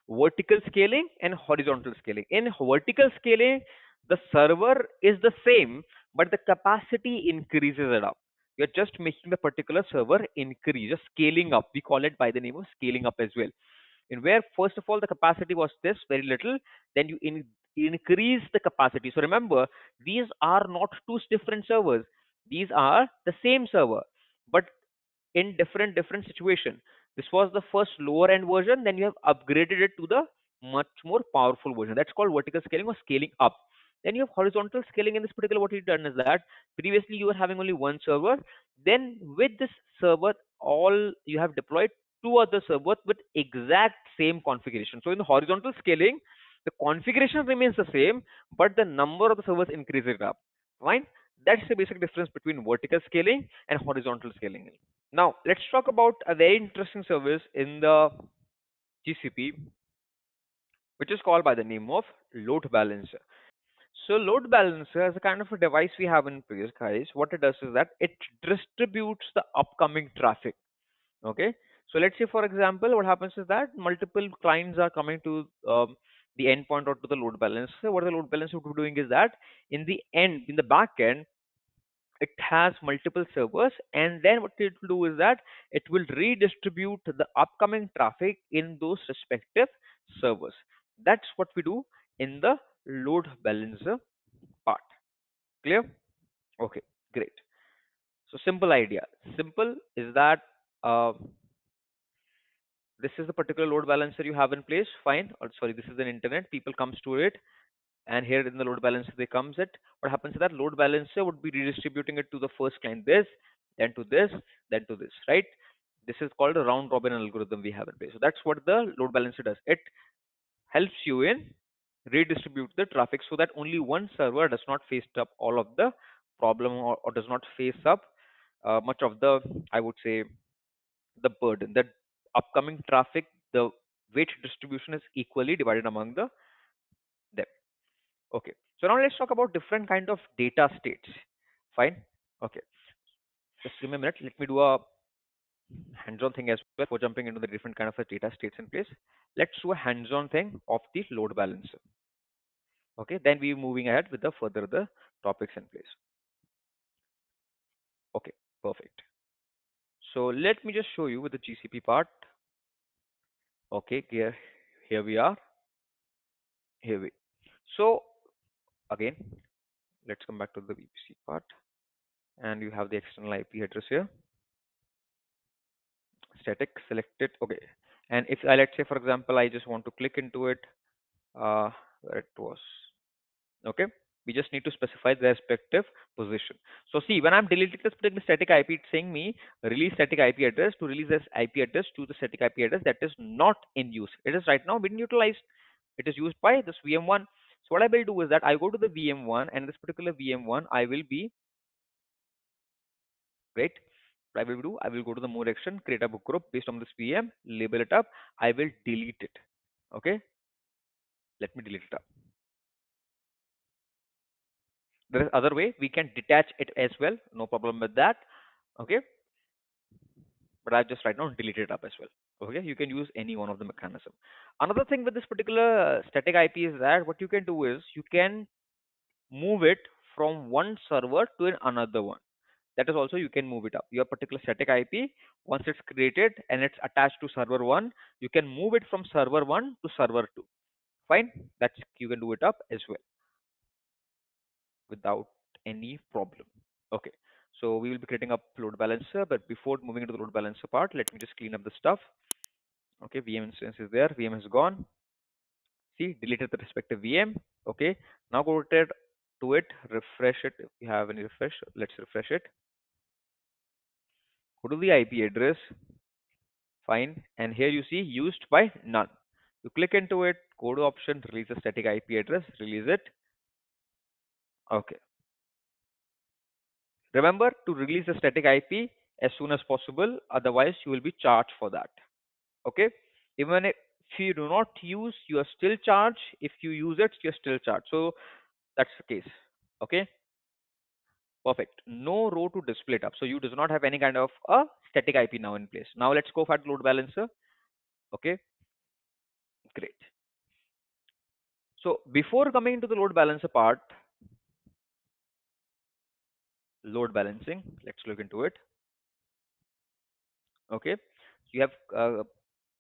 Vertical scaling and horizontal scaling. In vertical scaling, the server is the same, but the capacity increases it up. You're just making the particular server increase, just scaling up. We call it by the name of scaling up as well. In where, first of all, the capacity was this, very little, then you in, increase the capacity. So remember, these are not two different servers. These are the same server, but in different different situation. This was the first lower end version, then you have upgraded it to the much more powerful version. That's called vertical scaling or scaling up. Then you have horizontal scaling. In this particular, what you've done is that previously you were having only one server. Then with this server, all you have deployed two other servers with exact same configuration. So in the horizontal scaling, the configuration remains the same, but the number of the servers increases up. Fine. That's the basic difference between vertical scaling and horizontal scaling. Now, let's talk about a very interesting service in the GCP, which is called by the name of load balancer. So load balancer is a kind of a device we have in place, guys. What it does is that it distributes the upcoming traffic. Okay. So let's say, for example, what happens is that multiple clients are coming to um, the endpoint or to the load balancer. What the load balancer would be doing is that in the end, in the back end, it has multiple servers and then what it will do is that it will redistribute the upcoming traffic in those respective servers. That's what we do in the load balancer part. Clear? Okay great. So simple idea. Simple is that uh, this is the particular load balancer you have in place. Fine. Or sorry this is an internet. People comes to it and here in the load balancer they comes it. What happens is that load balancer would be redistributing it to the first client this then to this then to this right? This is called a round robin algorithm we have in place. So that's what the load balancer does. It helps you in redistribute the traffic so that only one server does not face up all of the problem or, or does not face up uh, much of the i would say the burden. That upcoming traffic the weight distribution is equally divided among the Okay. So now let's talk about different kind of data states. Fine. Okay. just give me a minute. Let me do a hands-on thing as well for jumping into the different kind of data states in place. Let's do a hands-on thing of the load balancer. Okay, then we're moving ahead with the further the topics in place. Okay, perfect. So let me just show you with the GCP part. Okay, here, here we are. Here we. So again, let's come back to the VPC part. And you have the external IP address here. Static selected. Okay. And if I let's say for example I just want to click into it, uh, where it was. Okay we just need to specify the respective position. So see, when I'm deleting this particular static IP, it's saying me release static IP address to release this IP address to the static IP address that is not in use. It is right now being utilized. It is used by this VM1. So what I will do is that I go to the VM1 and this particular VM1, I will be, great. What I will do, I will go to the more action, create a book group based on this VM, label it up. I will delete it. Okay. Let me delete it up there is other way we can detach it as well no problem with that okay but i just right now delete it up as well okay you can use any one of the mechanism. Another thing with this particular uh, static ip is that what you can do is you can move it from one server to another one. That is also you can move it up. Your particular static ip once it's created and it's attached to server 1 you can move it from server 1 to server 2 fine? That's you can do it up as well. Without any problem. Okay, so we will be creating a load balancer, but before moving into the load balancer part, let me just clean up the stuff. Okay, VM instance is there, VM has gone. See, deleted the respective VM. Okay, now go to it, to it, refresh it. If you have any refresh, let's refresh it. Go to the IP address, fine, and here you see used by none. You click into it, go to option, release the static IP address, release it, Okay. Remember to release the static IP as soon as possible, otherwise you will be charged for that. Okay. Even if you do not use, you are still charged. If you use it, you're still charged. So that's the case. Okay. Perfect. No row to display it up. So you does not have any kind of a static IP now in place. Now let's go for the load balancer. Okay. Great. So before coming into the load balancer part, load balancing. Let's look into it. Okay, you have uh,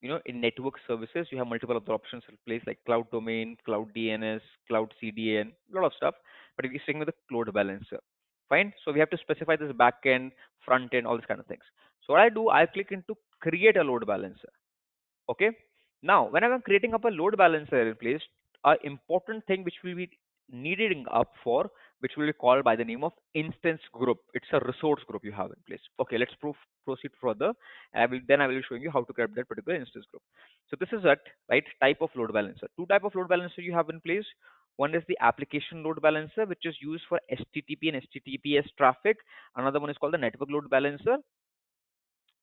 you know in network services you have multiple other options in place like cloud domain, cloud DNS, cloud CDN, a lot of stuff. But if you're staying with the load balancer, fine. So we have to specify this backend, front end, all these kind of things. So what I do, I click into create a load balancer. Okay. Now, when I'm creating up a load balancer in place, a important thing which will be needing up for which will be called by the name of instance group. It's a resource group you have in place. Okay, let's proof, proceed further. I will then I will be showing you how to grab that particular instance group. So this is that right type of load balancer. Two type of load balancer you have in place. One is the application load balancer, which is used for HTTP and HTTPS traffic. Another one is called the network load balancer,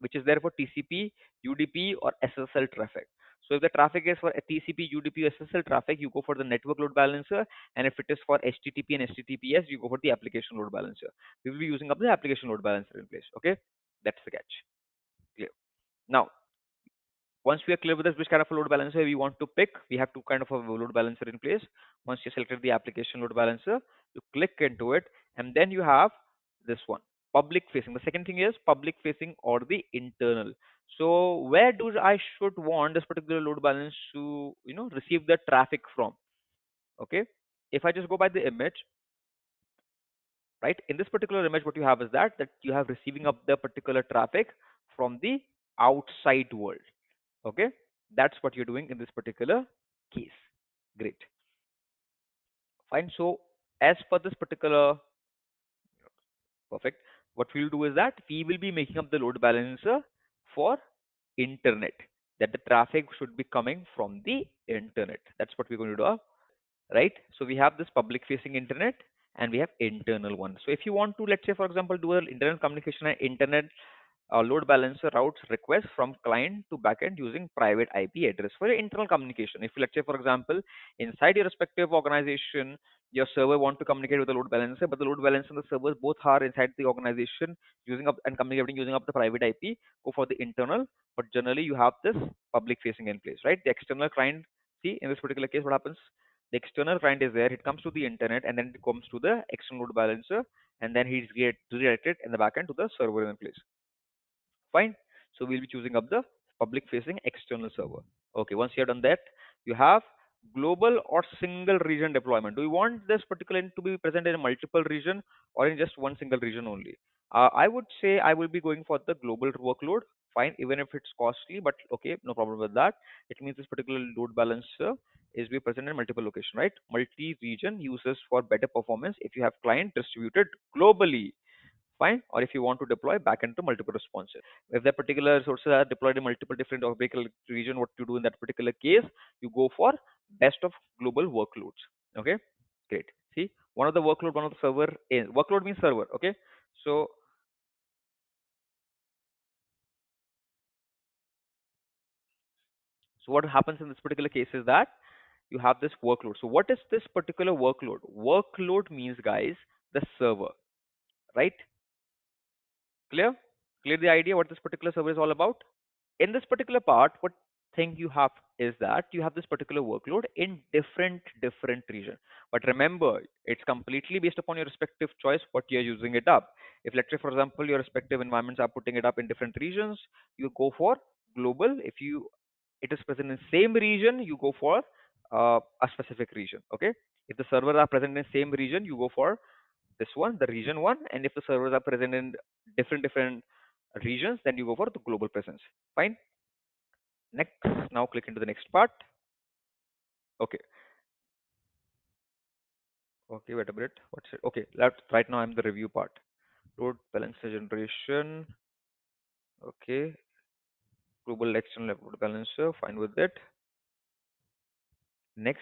which is there for TCP, UDP, or SSL traffic. So if the traffic is for TCP, UDP, SSL traffic, you go for the network load balancer. And if it is for HTTP and HTTPS, you go for the application load balancer. We will be using up the application load balancer in place. Okay, that's the catch. Clear. Now, once we are clear with this, which kind of a load balancer we want to pick, we have two kind of a load balancer in place. Once you selected the application load balancer, you click into it, and then you have this one public facing. The second thing is public facing or the internal. So where do I should want this particular load balance to you know receive the traffic from? Okay, if I just go by the image, right? In this particular image, what you have is that that you have receiving up the particular traffic from the outside world. Okay, that's what you're doing in this particular case. Great. Fine. So as for this particular perfect what we'll do is that we will be making up the load balancer for internet that the traffic should be coming from the internet. That's what we're going to do right? So we have this public facing internet and we have internal one. So if you want to let's say for example do an internal communication and internet uh, load balancer routes requests from client to backend using private IP address for your internal communication. If let's say, for example, inside your respective organization, your server want to communicate with the load balancer, but the load balancer and the servers both are inside the organization using up and communicating using up the private IP, go for the internal. But generally, you have this public facing in place, right? The external client, see in this particular case, what happens? The external client is there, it comes to the internet, and then it comes to the external load balancer, and then he's redirected in the backend to the server in place. Fine. So we'll be choosing up the public facing external server. Okay, once you have done that, you have global or single region deployment. Do you want this particular to be present in multiple region or in just one single region only? Uh, I would say I will be going for the global workload. Fine, even if it's costly, but okay, no problem with that. It means this particular load balancer is be present in multiple location, right? Multi-region uses for better performance if you have client distributed globally or if you want to deploy back into multiple responses. If that particular sources are deployed in multiple different operational region what you do in that particular case you go for best of global workloads. Okay? Great. See one of the workload one of the server is workload means server okay? So so what happens in this particular case is that you have this workload. So what is this particular workload? Workload means guys the server right Clear? Clear the idea what this particular server is all about? In this particular part, what thing you have is that you have this particular workload in different different region. But remember, it's completely based upon your respective choice what you're using it up. If let's say for example your respective environments are putting it up in different regions, you go for global. If you it is present in same region, you go for uh, a specific region. Okay. If the servers are present in same region, you go for this one, the region one, and if the servers are present in different different regions, then you go for the global presence. Fine. Next, now click into the next part. Okay. Okay, wait a minute. What's it? Okay, let right now I'm the review part. Load balancer generation. Okay. Global external load balancer. Fine with it. Next.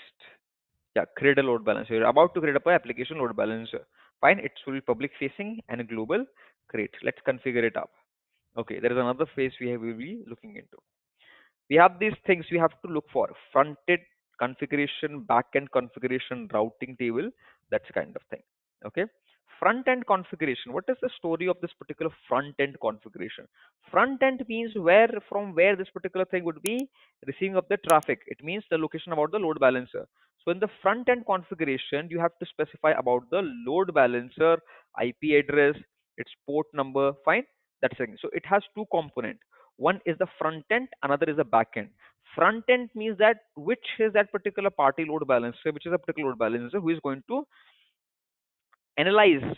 Yeah, create a load balancer. You're about to create up an application load balancer. Fine, it will be public facing and global. Great. Let's configure it up. Okay, there is another phase we have, will be looking into. We have these things we have to look for. Front-end configuration, back-end configuration, routing table, that's kind of thing. Okay. Front-end configuration. What is the story of this particular front-end configuration? Front-end means where from where this particular thing would be receiving of the traffic. It means the location about the load balancer. So in the front end configuration, you have to specify about the load balancer, IP address, its port number, fine. That's it. So it has two component. One is the front end, another is the back end. Front end means that which is that particular party load balancer, which is a particular load balancer who is going to analyze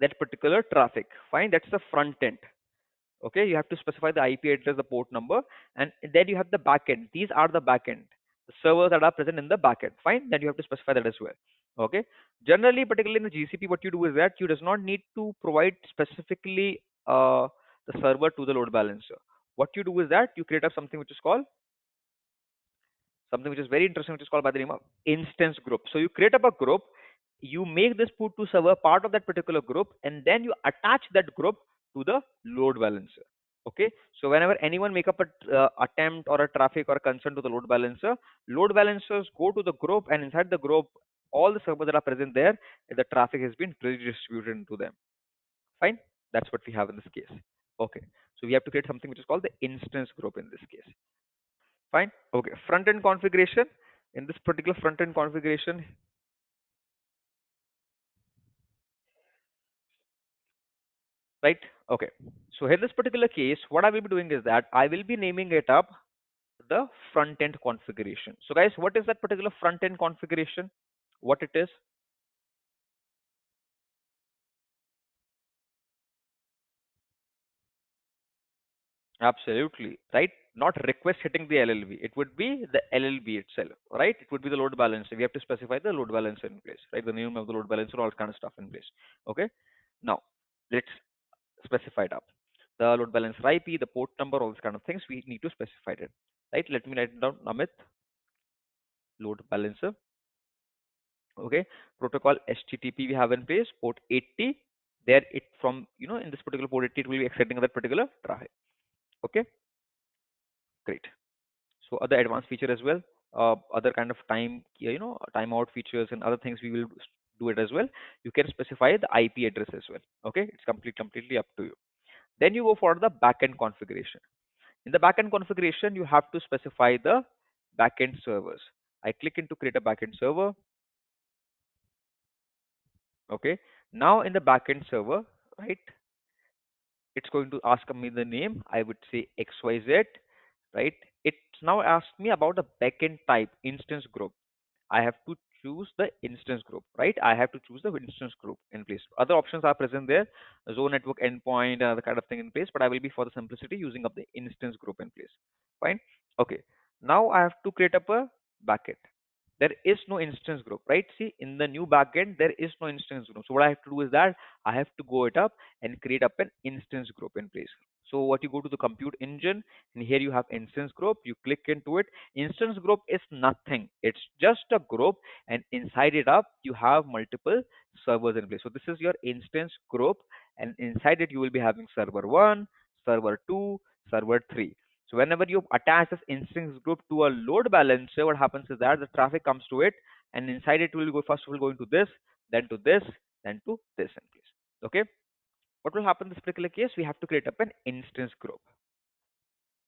that particular traffic. Fine, that's the front end. Okay, you have to specify the IP address, the port number, and then you have the backend. These are the backend the servers that are present in the backend. Fine, then you have to specify that as well. Okay. Generally, particularly in the GCP, what you do is that you does not need to provide specifically uh, the server to the load balancer. What you do is that you create up something which is called something which is very interesting, which is called by the name of instance group. So you create up a group, you make this put to server part of that particular group, and then you attach that group to the load balancer okay? So whenever anyone make up a uh, attempt or a traffic or a concern to the load balancer load balancers go to the group and inside the group all the servers that are present there the traffic has been redistributed into them. Fine? That's what we have in this case. Okay. So we have to create something which is called the instance group in this case. Fine? Okay. Front end configuration. In this particular front end configuration right? Okay so in this particular case what i will be doing is that i will be naming it up the front end configuration. So guys what is that particular front end configuration? What it is? Absolutely right? Not request hitting the llb it would be the llb itself right? It would be the load balancer. We have to specify the load balancer in place right? The name of the load balancer all kind of stuff in place okay? Now let's specify it up. The load balancer IP, the port number, all these kind of things, we need to specify it. Right? Let me write it down. Namit, load balancer. Okay. Protocol HTTP we have in place, port 80. there it from you know in this particular port 80 it will be accepting that particular traffic okay great so other advanced feature as well uh, other kind of time you know timeout features and other things we will do it as well you can specify the ip address as well okay it's complete completely up to you then you go for the backend configuration. In the backend configuration you have to specify the backend servers. I click into create a backend server. Okay. Now in the backend server right it's going to ask me the name. I would say xyz right? It's now asked me about the backend type instance group. I have to choose the instance group right? I have to choose the instance group in place. Other options are present there zone network endpoint uh, and other kind of thing in place but i will be for the simplicity using up the instance group in place. Fine? Okay. Now i have to create up a bucket. There is no instance group right? See in the new backend there is no instance group. So what i have to do is that i have to go it up and create up an instance group in place so what you go to the compute engine and here you have instance group you click into it instance group is nothing it's just a group and inside it up you have multiple servers in place so this is your instance group and inside it you will be having server 1 server 2 server 3 so whenever you attach this instance group to a load balancer, what happens is that the traffic comes to it, and inside it will go first of all going to this, then to this, then to this in case. Okay. What will happen in this particular case? We have to create up an instance group.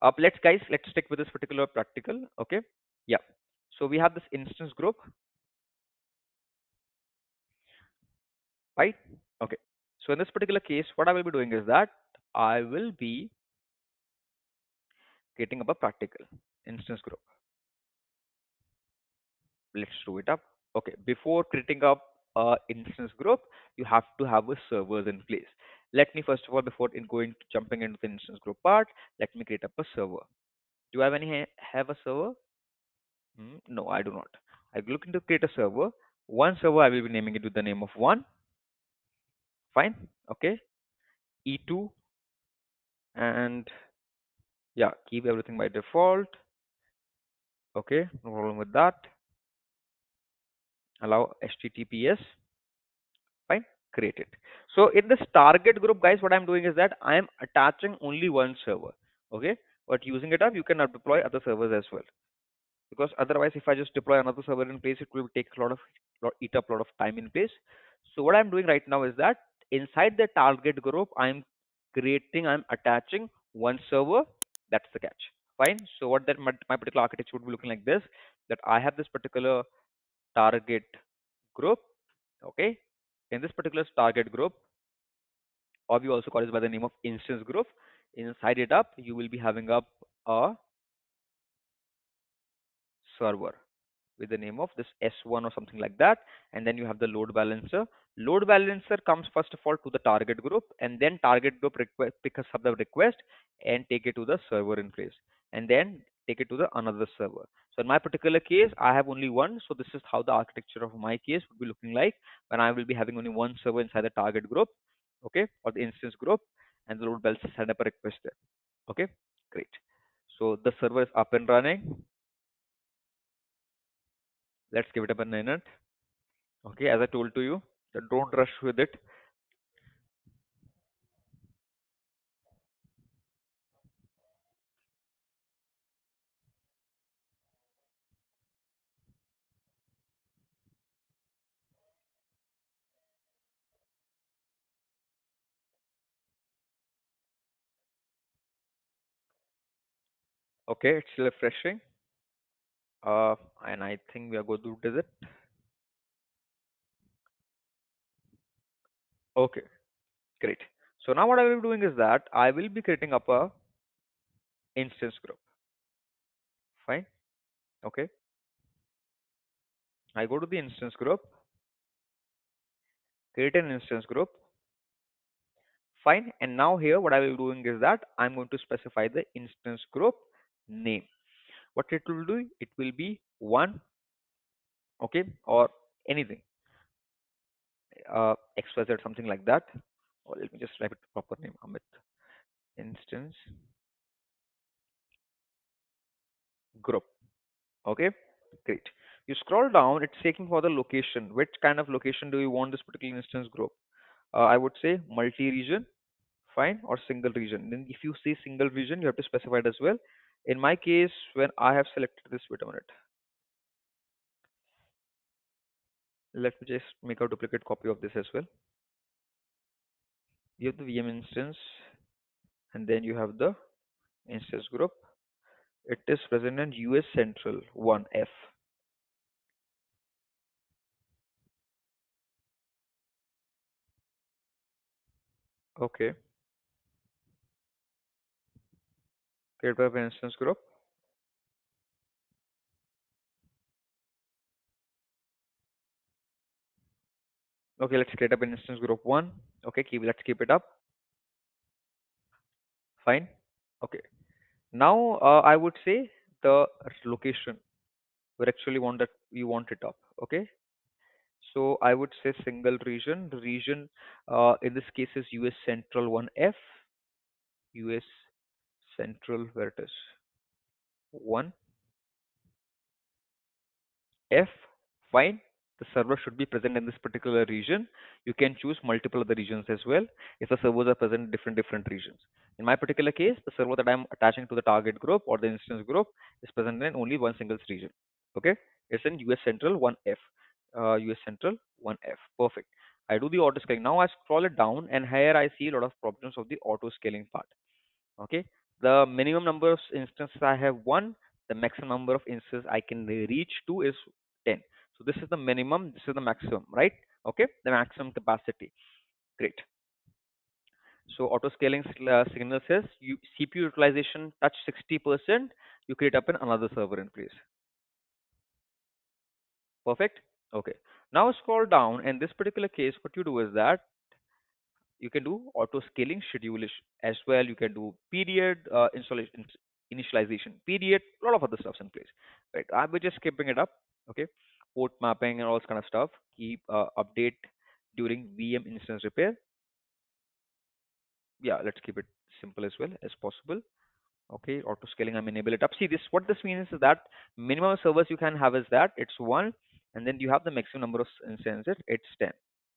Up, let's guys, let's stick with this particular practical. Okay. Yeah. So we have this instance group. Right? Okay. So in this particular case, what I will be doing is that I will be getting up a practical instance group. Let's do it up. Okay, before creating up a instance group, you have to have a servers in place. Let me first of all, before in going to jumping into the instance group part, let me create up a server. Do I have any have a server? Hmm, no, I do not. I'm looking to create a server. One server I will be naming it with the name of one. Fine. Okay. E2 and yeah keep everything by default okay no problem with that allow https create it so in this target group guys what i'm doing is that i am attaching only one server okay but using it up you can deploy other servers as well because otherwise if i just deploy another server in place it will take a lot of eat up a lot of time in place so what i'm doing right now is that inside the target group i'm creating i'm attaching one server that's the catch. Fine. So what that my, my particular architecture would be looking like this, that I have this particular target group. Okay. In this particular target group, or we also call it by the name of instance group. Inside it up, you will be having up a server with the name of this S1 or something like that. And then you have the load balancer. Load balancer comes first of all to the target group and then target group request picks up the request and take it to the server in place and then take it to the another server. So in my particular case, I have only one. So this is how the architecture of my case would be looking like when I will be having only one server inside the target group, okay, or the instance group, and the load balancer send up a request there. Okay, great. So the server is up and running. Let's give it up a minute. Okay, as I told to you, don't rush with it. Okay, it's refreshing. Uh, and I think we are going to do it. Okay, great. So now what I will be doing is that I will be creating up a instance group. Fine. Okay. I go to the instance group, create an instance group. Fine. And now here what I will be doing is that I'm going to specify the instance group name. What it will do, it will be one, okay, or anything. Uh, XYZ, something like that. Or let me just write it proper name, Amit. Instance group. Okay, great. You scroll down, it's taking for the location. Which kind of location do you want this particular instance group? uh, I would say multi-region, fine, or single region. Then if you say single region, you have to specify it as well. In my case, when I have selected this, wait a minute. Let me just make a duplicate copy of this as well. You have the VM instance, and then you have the instance group. It is present in US Central 1F. Okay. Create web instance group. Okay, let's create up an instance group one. Okay, keep let's keep it up. Fine. Okay. Now uh, I would say the location where actually want that you want it up. Okay. So I would say single region. Region uh, in this case is US Central 1F. US Central vertex 1 F. Fine. The server should be present in this particular region. You can choose multiple other regions as well if the servers are present in different different regions. In my particular case, the server that I'm attaching to the target group or the instance group is present in only one single region. Okay, it's in US Central 1F. Uh, US Central 1F. Perfect. I do the auto scaling. Now I scroll it down and here I see a lot of problems of the auto scaling part. Okay, the minimum number of instances I have one, the maximum number of instances I can reach to is 10. So this is the minimum, this is the maximum, right? Okay, the maximum capacity. Great. So auto scaling uh, signal says you CPU utilization touch 60%, you create up in another server in place. Perfect. Okay. Now scroll down. In this particular case, what you do is that you can do auto scaling schedule as well. You can do period uh, installation, initialization period, a lot of other stuffs in place. Right. I'm just skipping it up. Okay. Port mapping and all this kind of stuff. Keep uh, update during VM instance repair. Yeah, let's keep it simple as well as possible. Okay, auto scaling, I'm enable it up. See this, what this means is that minimum servers you can have is that it's one, and then you have the maximum number of instances, it's 10.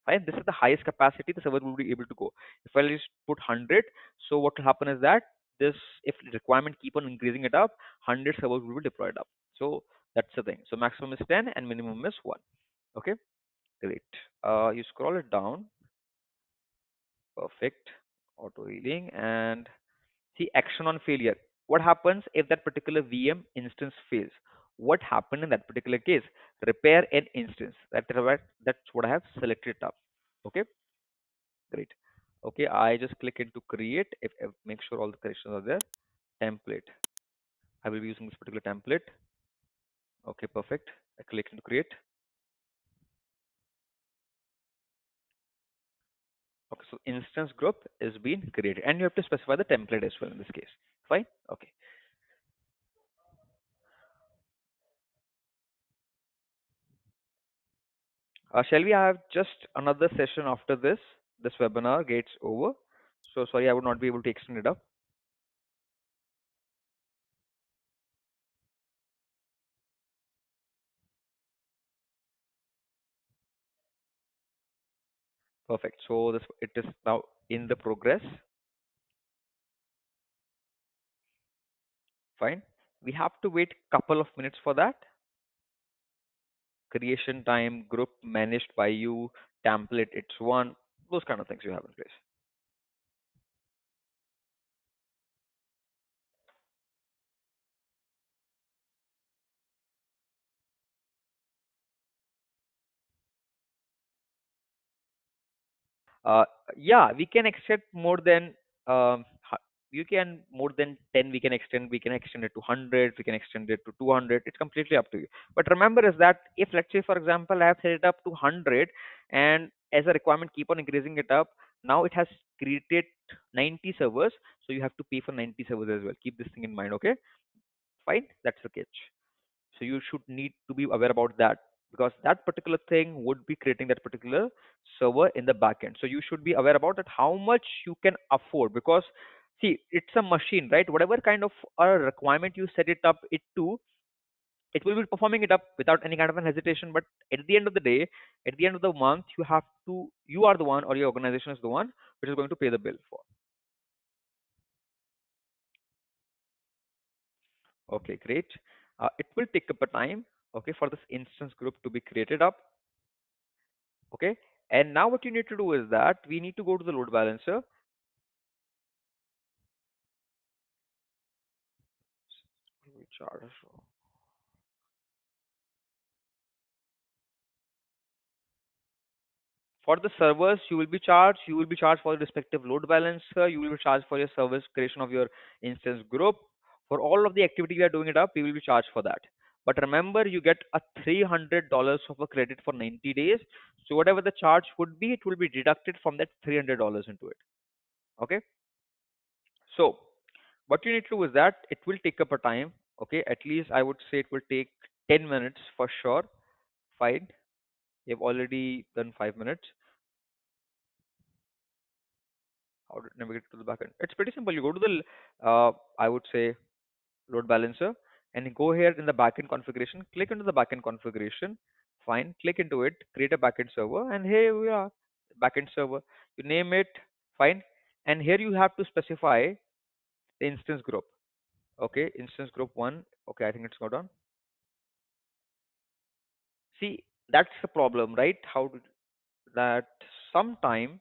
Right, this is the highest capacity the server will be able to go. If I just put 100, so what will happen is that this, if requirement keep on increasing it up, 100 servers will be deployed up. So that's the thing. So maximum is 10 and minimum is 1. Okay, great. Uh, you scroll it down. Perfect. Auto healing and see action on failure. What happens if that particular VM instance fails? What happened in that particular case? Repair an instance. That, that's what I have selected up. Okay, great. Okay, I just click into create. If, if make sure all the corrections are there. Template. I will be using this particular template. Okay, perfect. I click into create. Okay, so instance group is being created and you have to specify the template as well in this case. Fine. Okay. Uh, shall we have just another session after this? This webinar gets over. So sorry, I would not be able to extend it up. Perfect. So this it is now in the progress. Fine. We have to wait couple of minutes for that. Creation time, group managed by you, template, it's one, those kind of things you have in place. Uh, yeah, we can accept more than um, you can more than 10 we can extend we can extend it to 100 we can extend it to 200 it's completely up to you. But remember is that if let's say for example i have set it up to 100 and as a requirement keep on increasing it up now it has created 90 servers so you have to pay for 90 servers as well. Keep this thing in mind okay? Fine that's the catch. So you should need to be aware about that because that particular thing would be creating that particular server in the backend. So you should be aware about that how much you can afford because see it's a machine, right? Whatever kind of a requirement you set it up it to, it will be performing it up without any kind of an hesitation. But at the end of the day, at the end of the month, you have to, you are the one or your organization is the one which is going to pay the bill for. Okay, great. Uh, it will take up a time, okay, for this instance group to be created up. Okay, and now what you need to do is that we need to go to the load balancer. For the servers, you will be charged. You will be charged for the respective load balancer. You will be charged for your service creation of your instance group. For all of the activity you are doing it up, you will be charged for that. But remember, you get a $300 of a credit for 90 days. So whatever the charge would be, it will be deducted from that $300 into it. Okay. So what you need to do is that it will take up a time. Okay. At least I would say it will take 10 minutes for sure. Fine. You've already done five minutes. How to navigate to the backend? It's pretty simple. You go to the, uh, I would say, load balancer, and go here in the backend configuration. Click into the backend configuration. Fine. Click into it. Create a backend server, and here we are, backend server. You name it. Fine. And here you have to specify the instance group. Okay, instance group one. Okay, I think it's not on. See, that's the problem, right? How that sometime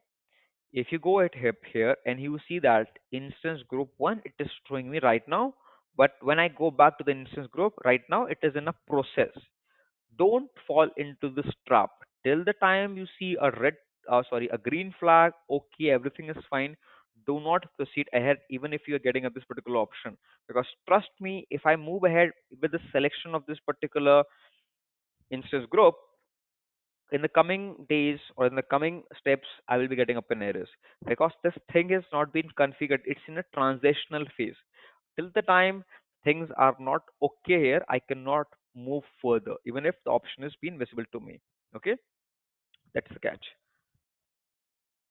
if you go at hip here and you see that instance group one, it is showing me right now. But when I go back to the instance group right now, it is in a process. Don't fall into this trap till the time you see a red, uh, sorry, a green flag. Okay, everything is fine. Do not proceed ahead, even if you are getting at this particular option. Because trust me, if I move ahead with the selection of this particular instance group, in the coming days or in the coming steps, I will be getting up in errors because this thing has not been configured. It's in a transitional phase. Till the time things are not okay here, I cannot move further, even if the option has been visible to me. Okay, that's the catch.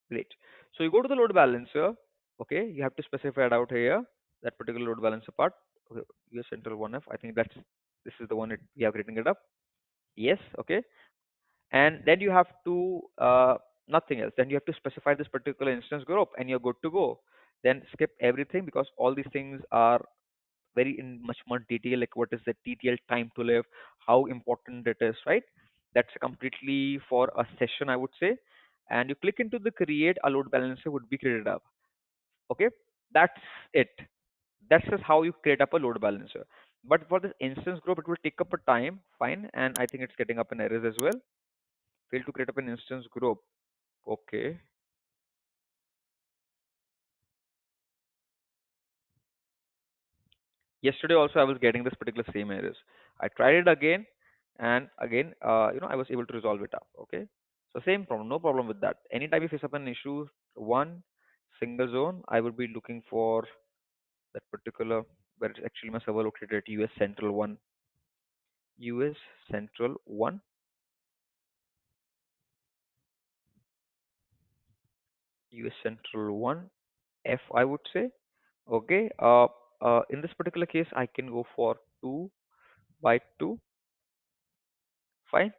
Great. So you go to the load balancer. Okay, you have to specify it out here that particular load balancer part. Okay, US Central 1F. I think that's this is the one it, we have written it up. Yes. Okay and then you have to uh, nothing else then you have to specify this particular instance group and you're good to go then skip everything because all these things are very in much more detail like what is the ttl time to live how important it is right that's completely for a session i would say and you click into the create a load balancer would be created up okay that's it that's just how you create up a load balancer but for this instance group it will take up a time fine and i think it's getting up an errors as well failed to create up an instance group. Okay. Yesterday also I was getting this particular same errors. I tried it again and again, uh, you know, I was able to resolve it up. Okay. So same problem, no problem with that. Anytime you face up an issue, one single zone, I would be looking for that particular where it's actually my server located at US Central 1. US Central 1 US Central 1 F I would say. Okay uh, uh, in this particular case I can go for 2 by 2 fine.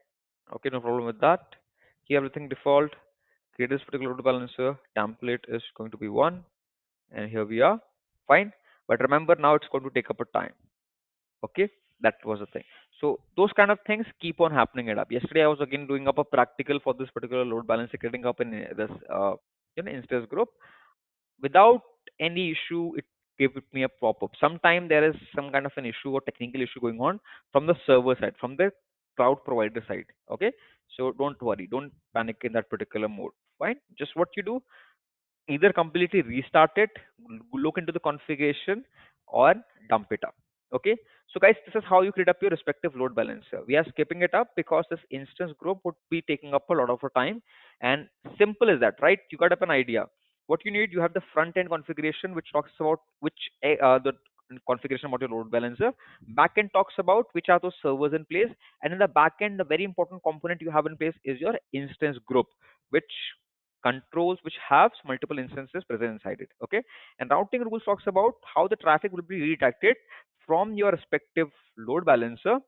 Okay no problem with that here everything default. Create this particular load balancer. Template is going to be 1 and here we are. Fine. But remember now it's going to take up a time. Okay? That was the thing. So those kind of things keep on happening it up. Yesterday i was again doing up a practical for this particular load balancer getting up in this uh, you know instance group. Without any issue it gave me a pop-up. Sometime there is some kind of an issue or technical issue going on from the server side from the cloud provider side. Okay so don't worry. Don't panic in that particular mode. Fine. Just what you do either completely restart it look into the configuration or dump it up. Okay? So guys this is how you create up your respective load balancer. We are skipping it up because this instance group would be taking up a lot of our time. And simple as that right? You got up an idea. What you need you have the front end configuration which talks about which uh, the configuration module load balancer. Backend talks about which are those servers in place. And in the backend the very important component you have in place is your instance group which controls which have multiple instances present inside it. Okay? And routing rules talks about how the traffic will be redirected from your respective load balancer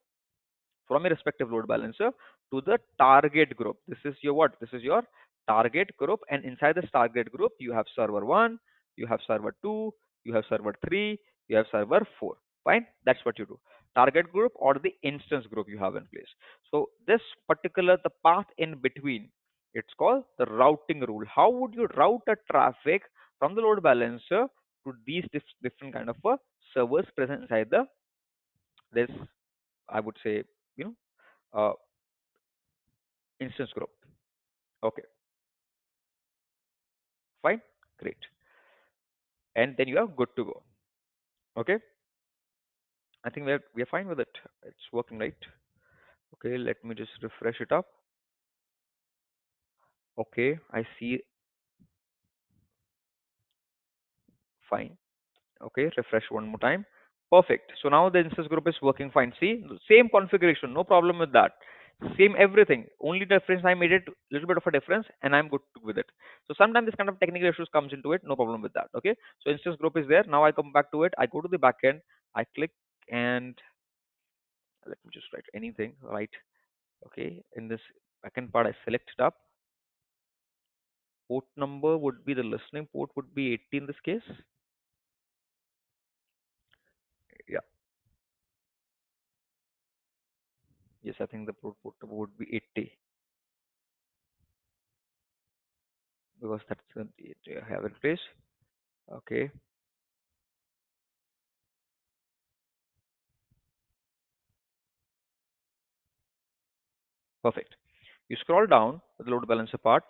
from your respective load balancer to the target group. This is your what? This is your target group. And inside this target group you have server 1, you have server 2, you have server 3, you have server 4. Fine? That's what you do. Target group or the instance group you have in place. So this particular, the path in between, it's called the routing rule. How would you route a traffic from the load balancer to these different kind of uh, servers present inside the this I would say you know uh, instance group. Okay, fine, great, and then you are good to go. Okay, I think we're we're fine with it. It's working right. Okay, let me just refresh it up. Okay, I see. Fine. Okay, refresh one more time. Perfect. So now the instance group is working fine. See, same configuration, no problem with that. Same everything. Only difference I made it a little bit of a difference, and I'm good with it. So sometimes this kind of technical issues comes into it. No problem with that. Okay. So instance group is there. Now I come back to it. I go to the backend. I click and let me just write anything. Right. Okay. In this backend part, I select it up. Port number would be the listening port would be 80 in this case. Yeah. Yes, I think the port would be 80 because that's the I have in place. Okay. Perfect. You scroll down the load balancer part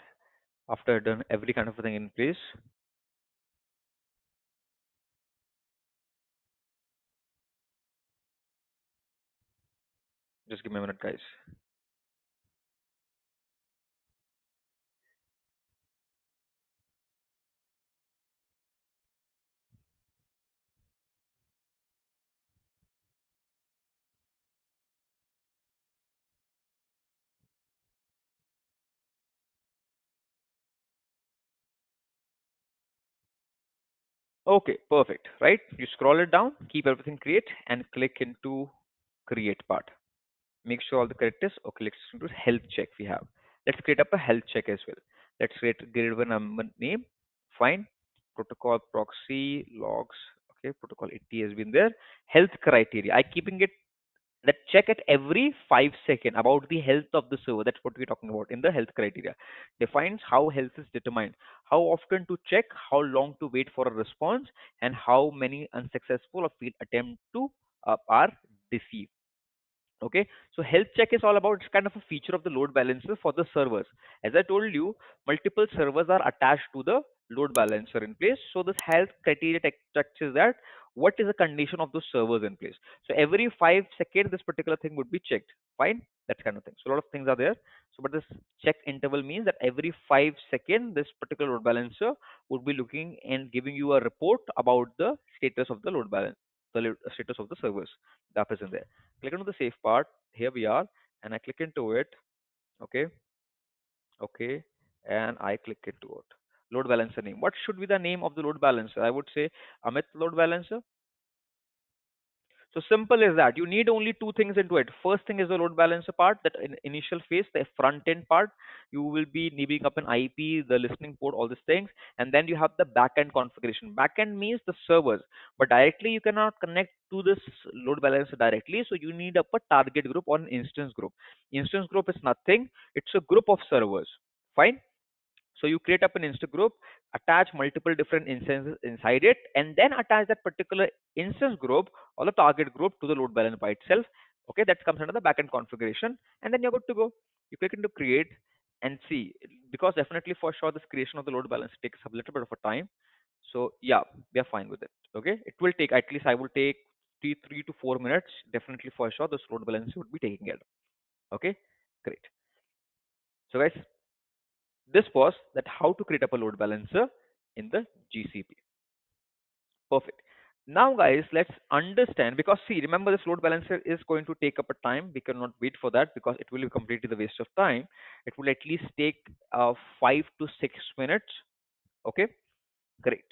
after done every kind of thing in place. Just give me a minute, guys. Okay, perfect. Right? You scroll it down, keep everything create, and click into create part. Make sure all the correct is okay. Let's into health check we have. Let's create up a health check as well. Let's create give a number name. Fine. Protocol proxy logs. Okay, protocol 80 has been there. Health criteria. I keeping it that check at every five second about the health of the server. That's what we're talking about in the health criteria. Defines how health is determined, how often to check, how long to wait for a response, and how many unsuccessful or failed attempt to uh, are deceived. Okay, so health check is all about it's kind of a feature of the load balancer for the servers. As I told you, multiple servers are attached to the load balancer in place. So this health criteria structures that what is the condition of those servers in place. So every five seconds, this particular thing would be checked. Fine, that kind of thing. So a lot of things are there. So, but this check interval means that every five seconds, this particular load balancer would be looking and giving you a report about the status of the load balance, the uh, status of the servers that is in there. Click on the save part. Here we are, and I click into it. Okay, okay, and I click into it load balancer name. What should be the name of the load balancer? I would say Amit load balancer. So simple is that you need only two things into it. First thing is the load balancer part, that in initial phase, the front end part, you will be needing up an IP, the listening port, all these things, and then you have the backend configuration. Backend means the servers, but directly you cannot connect to this load balancer directly. So you need up a target group or an instance group. Instance group is nothing; it's a group of servers. Fine. So you create up an instance group, attach multiple different instances inside it, and then attach that particular instance group or the target group to the load balancer by itself. Okay, that comes under the backend configuration, and then you're good to go. You click into create and see, because definitely for sure this creation of the load balancer takes a little bit of a time. So yeah, we are fine with it. Okay, it will take at least I will take three three to four minutes. Definitely for sure this load balancer would be taking it. Okay, great. So guys, this was that how to create up a load balancer in the GCP. Perfect. Now guys, let's understand because see, remember this load balancer is going to take up a time. We cannot wait for that because it will be completely the waste of time. It will at least take uh, five to six minutes. Okay, great.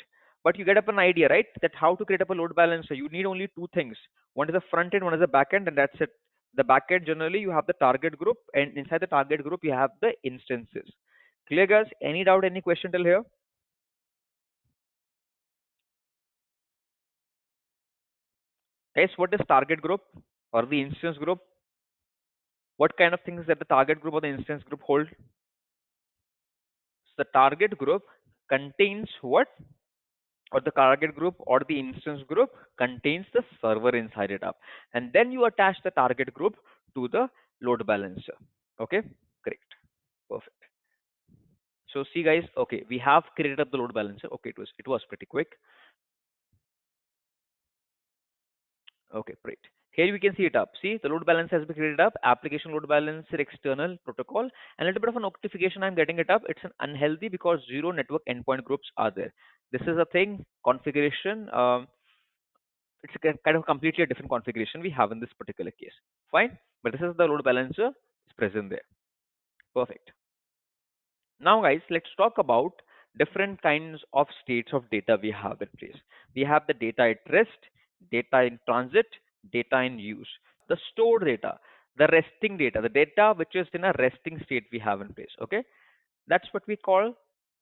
But you get up an idea, right? That how to create up a load balancer. You need only two things. One is the front end, one is the back end, and that's it. the backend generally you have the target group and inside the target group you have the instances. Clear guys? Any doubt, any question till here? Guys, what is target group or the instance group? What kind of things that the target group or the instance group hold? So the target group contains what? Or the target group or the instance group contains the server inside it up. And then you attach the target group to the load balancer. Okay, great, perfect. So see guys, okay, we have created up the load balancer. Okay, it was it was pretty quick. Okay, great. Here we can see it up. See, the load balance has been created up. Application load balancer external protocol. And a little bit of a notification I'm getting it up. It's an unhealthy because zero network endpoint groups are there. This is a thing configuration. Um, it's a kind of completely a different configuration we have in this particular case. Fine, but this is the load balancer is present there. Perfect. Now, guys, let's talk about different kinds of states of data we have in place. We have the data at rest, data in transit, data in use. The stored data, the resting data, the data which is in a resting state we have in place. Okay, that's what we call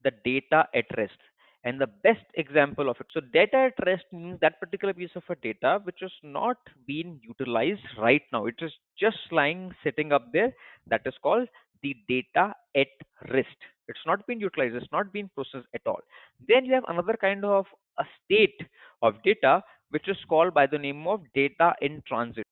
the data at rest. And the best example of it, so data at rest means that particular piece of a data which is not being utilized right now. It is just lying sitting up there. That is called the data at rest. It's not being utilized. It's not being processed at all. Then you have another kind of a state of data which is called by the name of data in transit.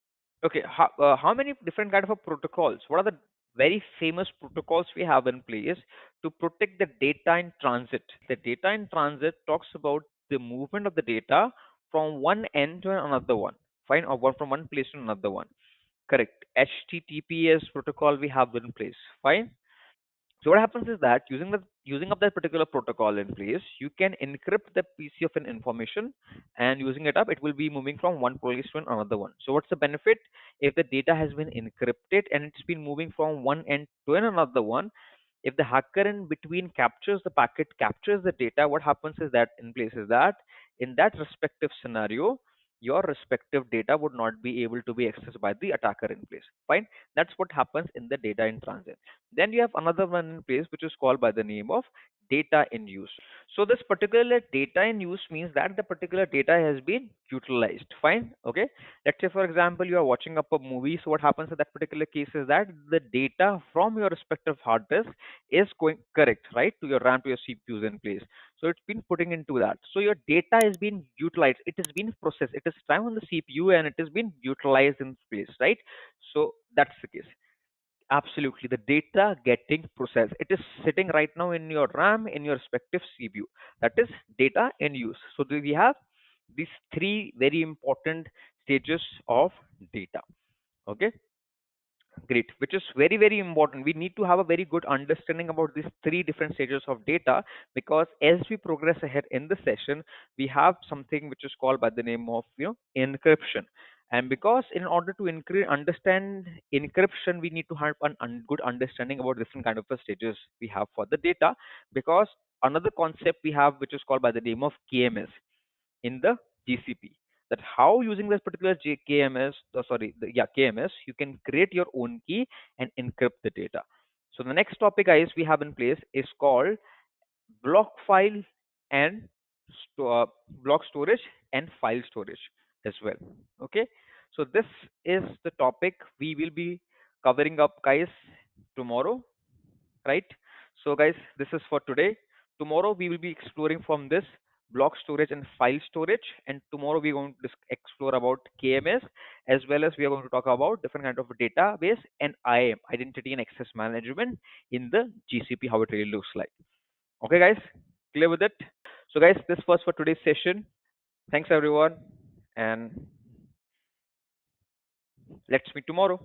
Okay, how, uh, how many different kind of protocols? What are the very famous protocols we have in place to protect the data in transit? The data in transit talks about the movement of the data from one end to another one, fine, or one from one place to another one. Correct. HTTPS protocol we have in place, fine. So what happens is that using the using up that particular protocol in place, you can encrypt the piece of an information and using it up, it will be moving from one place to another one. So what's the benefit? If the data has been encrypted and it's been moving from one end to another one, if the hacker in between captures the packet, captures the data, what happens is that in place is that in that respective scenario, your respective data would not be able to be accessed by the attacker in place. Fine. That's what happens in the data in transit. Then you have another one in place which is called by the name of data in use. So this particular data in use means that the particular data has been utilized. Fine. Okay. Let's say for example you are watching up a movie. So what happens in that particular case is that the data from your respective hard disk is going correct, right, to your RAM to your CPUs in place. So it's been putting into that. So your data is being utilized. It has been processed. It is time on the CPU and it has been utilized in place, right? So that's the case. Absolutely. The data getting processed. It is sitting right now in your RAM, in your respective CPU. That is data in use. So we have these three very important stages of data. Okay great which is very very important we need to have a very good understanding about these three different stages of data because as we progress ahead in the session we have something which is called by the name of you know encryption and because in order to incre- understand encryption we need to have a un- good understanding about different kind of stages we have for the data. Because another concept we have which is called by the name of kms in the gcp that how using this particular KMS, uh, sorry, the, yeah, KMS, you can create your own key and encrypt the data. So the next topic, guys, we have in place is called block file and uh, block storage and file storage as well. Okay, so this is the topic we will be covering up, guys, tomorrow, right? So, guys, this is for today. Tomorrow we will be exploring from this block storage and file storage and tomorrow we're going to explore about kms as well as we are going to talk about different kind of database and iam identity and access management in the gcp how it really looks like okay guys clear with it so guys this was for today's session thanks everyone and let's meet tomorrow